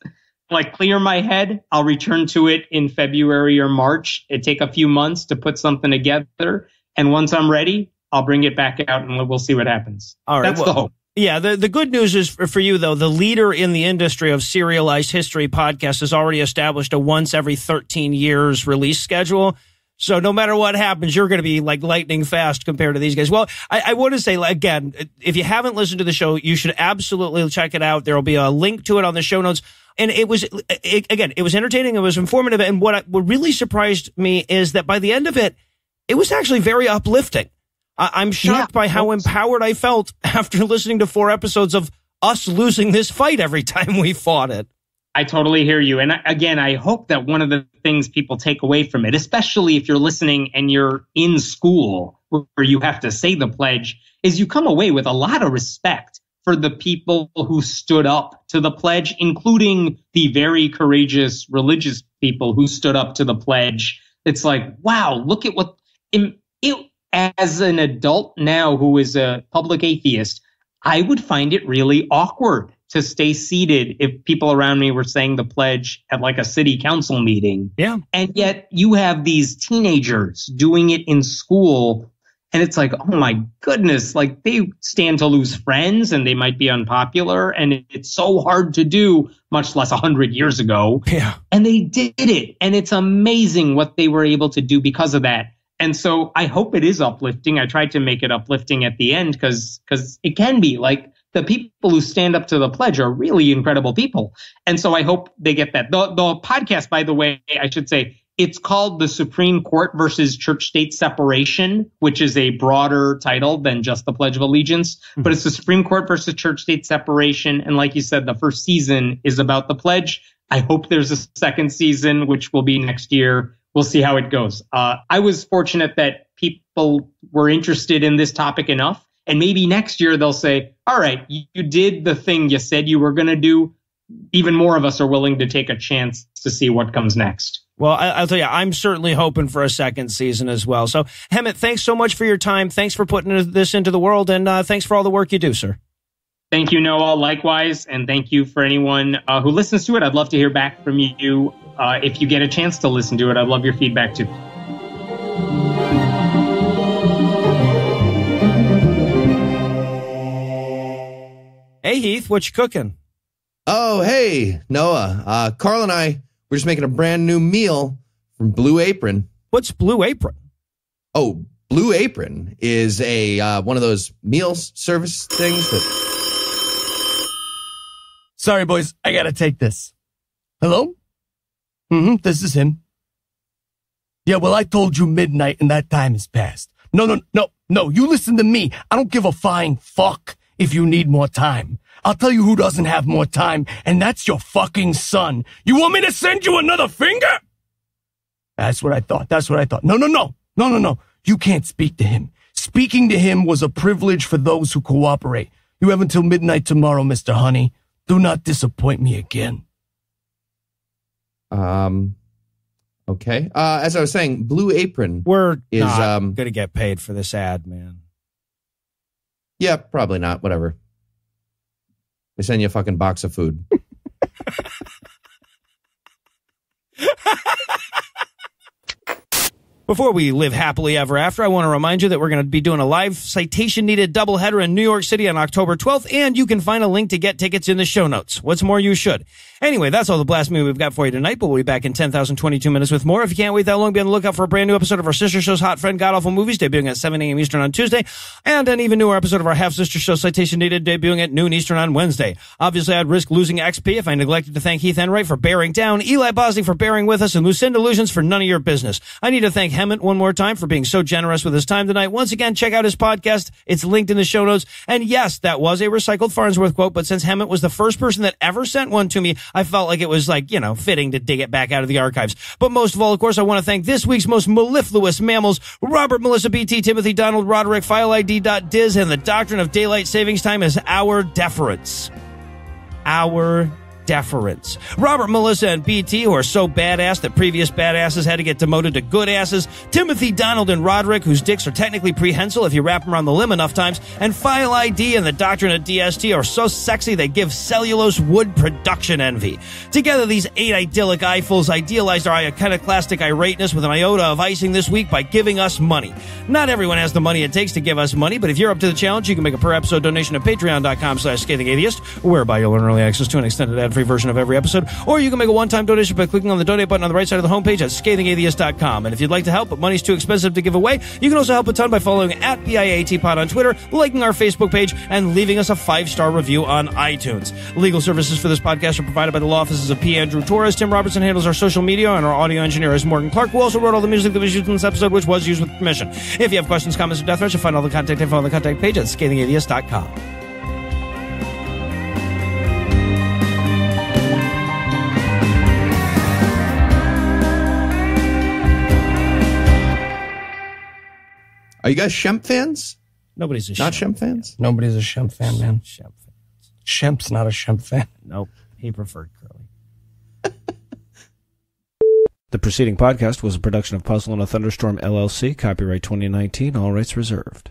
Like clear my head. I'll return to it in February or March. It take a few months to put something together. And once I'm ready, I'll bring it back out and we'll see what happens. All right. That's well, the hope. Yeah, the, the good news is for, you though, the leader in the industry of serialized history podcasts has already established a once every 13 years release schedule. So no matter what happens, you're going to be like lightning fast compared to these guys. Well, I, I want to say again, if you haven't listened to the show, you should absolutely check it out. There will be a link to it on the show notes. and it was it, again, it was entertaining. It was informative, and what what really surprised me is that by the end of it, it was actually very uplifting. I, am shocked yeah, by how empowered I felt after listening to four episodes of us losing this fight every time we fought it. I totally hear you. And again, I hope that one of the things people take away from it, especially if you're listening and you're in school where you have to say the pledge, is you come away with a lot of respect for the people who stood up to the pledge, including the very courageous religious people who stood up to the pledge. It's like, wow, look at what it, as an adult now who is a public atheist, I would find it really awkward to stay seated if people around me were saying the pledge at like a city council meeting. Yeah. And yet you have these teenagers doing it in school. And it's like, oh my goodness, like they stand to lose friends and they might be unpopular. And it's so hard to do, much less a hundred years ago. Yeah. And they did it. And it's amazing what they were able to do because of that. And so I hope it is uplifting. I tried to make it uplifting at the end because because it can be like the people who stand up to the pledge are really incredible people. And so I hope they get that. The, the podcast, by the way, I should say, it's called the Supreme Court versus Church State Separation, which is a broader title than just the Pledge of Allegiance. Mm-hmm. But it's the Supreme Court versus Church State Separation. And like you said, the first season is about the pledge. I hope there's a second season, which will be next year. We'll see how it goes. Uh, I was fortunate that people were interested in this topic enough and maybe next year they'll say, all right, you, you did the thing you said you were going to do. Even more of us are willing to take a chance to see what comes next. Well, I, will tell you, I'm certainly hoping for a second season as well. So, Hemant, thanks so much for your time. Thanks for putting this into the world, and uh, thanks for all the work you do, sir. Thank you, Noah. Likewise, and thank you for anyone uh, who listens to it. I'd love to hear back from you uh, if you get a chance to listen to it. I'd love your feedback too. Hey, Heath, what you cooking? Oh, hey, Noah. Uh, Carl and I, we're just making a brand new meal from Blue Apron. What's Blue Apron? Oh, Blue Apron is a uh, one of those meal service things that. Sorry, boys, I gotta take this. Hello? Mm-hmm, this is him. Yeah, well, I told you midnight and that time has passed. No, no, no, no, you listen to me. I don't give a flying fuck if you need more time. I'll tell you who doesn't have more time, and that's your fucking son. You want me to send you another finger? That's what I thought. That's what I thought. No, no, no. No, no, no. You can't speak to him. Speaking to him was a privilege for those who cooperate. You have until midnight tomorrow, Mr. Honey. Do not disappoint me again. Um, okay. Uh, as I was saying, Blue Apron. We're is, not um, going to get paid for this ad, man. Yeah, probably not. Whatever. They send you a fucking box of food. Before we live happily ever after, I want to remind you that we're going to be doing a live citation needed doubleheader in New York City on October 12th, and you can find a link to get tickets in the show notes. What's more, you should. Anyway, that's all the blast blasphemy we've got for you tonight, but we'll be back in 10,022 minutes with more. If you can't wait that long, be on the lookout for a brand new episode of our sister show's Hot Friend God Awful Movies, debuting at 7 a.m. Eastern on Tuesday, and an even newer episode of our half sister show Citation Needed, debuting at noon Eastern on Wednesday. Obviously, I'd risk losing XP if I neglected to thank Heath Enwright for bearing down, Eli Bosnick for bearing with us, and Lucinda Lugeons for none of your business. I need to thank Hemant one more time for being so generous with his time tonight. Once again, check out his podcast. It's linked in the show notes. And yes, that was a recycled Farnsworth quote, but since Hemant was the first person that ever sent one to me, I felt like it was like, you know, fitting to dig it back out of the archives. But most of all, of course, I want to thank this week's most mellifluous mammals, Robert, Melissa, BT, Timothy, Donald, Roderick, FileID.diz, and the doctrine of daylight savings time is our deference. Our deference. Robert, Melissa, and BT, who are so badass that previous badasses had to get demoted to good asses. Timothy, Donald, and Roderick, whose dicks are technically prehensile if you wrap them around the limb enough times. And File ID and the Doctrine of DST are so sexy they give cellulose wood production envy. Together, these eight idyllic eyefuls idealized our iconoclastic irateness with an iota of icing this week by giving us money. Not everyone has the money it takes to give us money, but if you're up to the challenge, you can make a per episode donation at patreon.com slash scathing atheist, whereby you'll earn early access to an extended ad ad-free version of every episode, or you can make a one-time donation by clicking on the donate button on the right side of the homepage at scathingatheist.com. And if you'd like to help, but money's too expensive to give away, you can also help a ton by following at PIATPod on Twitter, liking our Facebook page, and leaving us a five-star review on iTunes. Legal services for this podcast are provided by the law offices of P. Andrew Torres. Tim Robertson handles our social media, and our audio engineer is Morgan Clark, who also wrote all the music that was used in this episode, which was used with permission. If you have questions, comments, or death threats, you'll find all the contact info on the contact page at scathingatheist.com. Are you guys Shemp fans? Nobody's a Not Shemp Shemp fans? Nobody's a Shemp fan, man. Shemp fans. Shemp's not a Shemp fan. Nope. He preferred Curly. the preceding podcast was a production of Puzzle and a Thunderstorm LLC, copyright 2019, all rights reserved.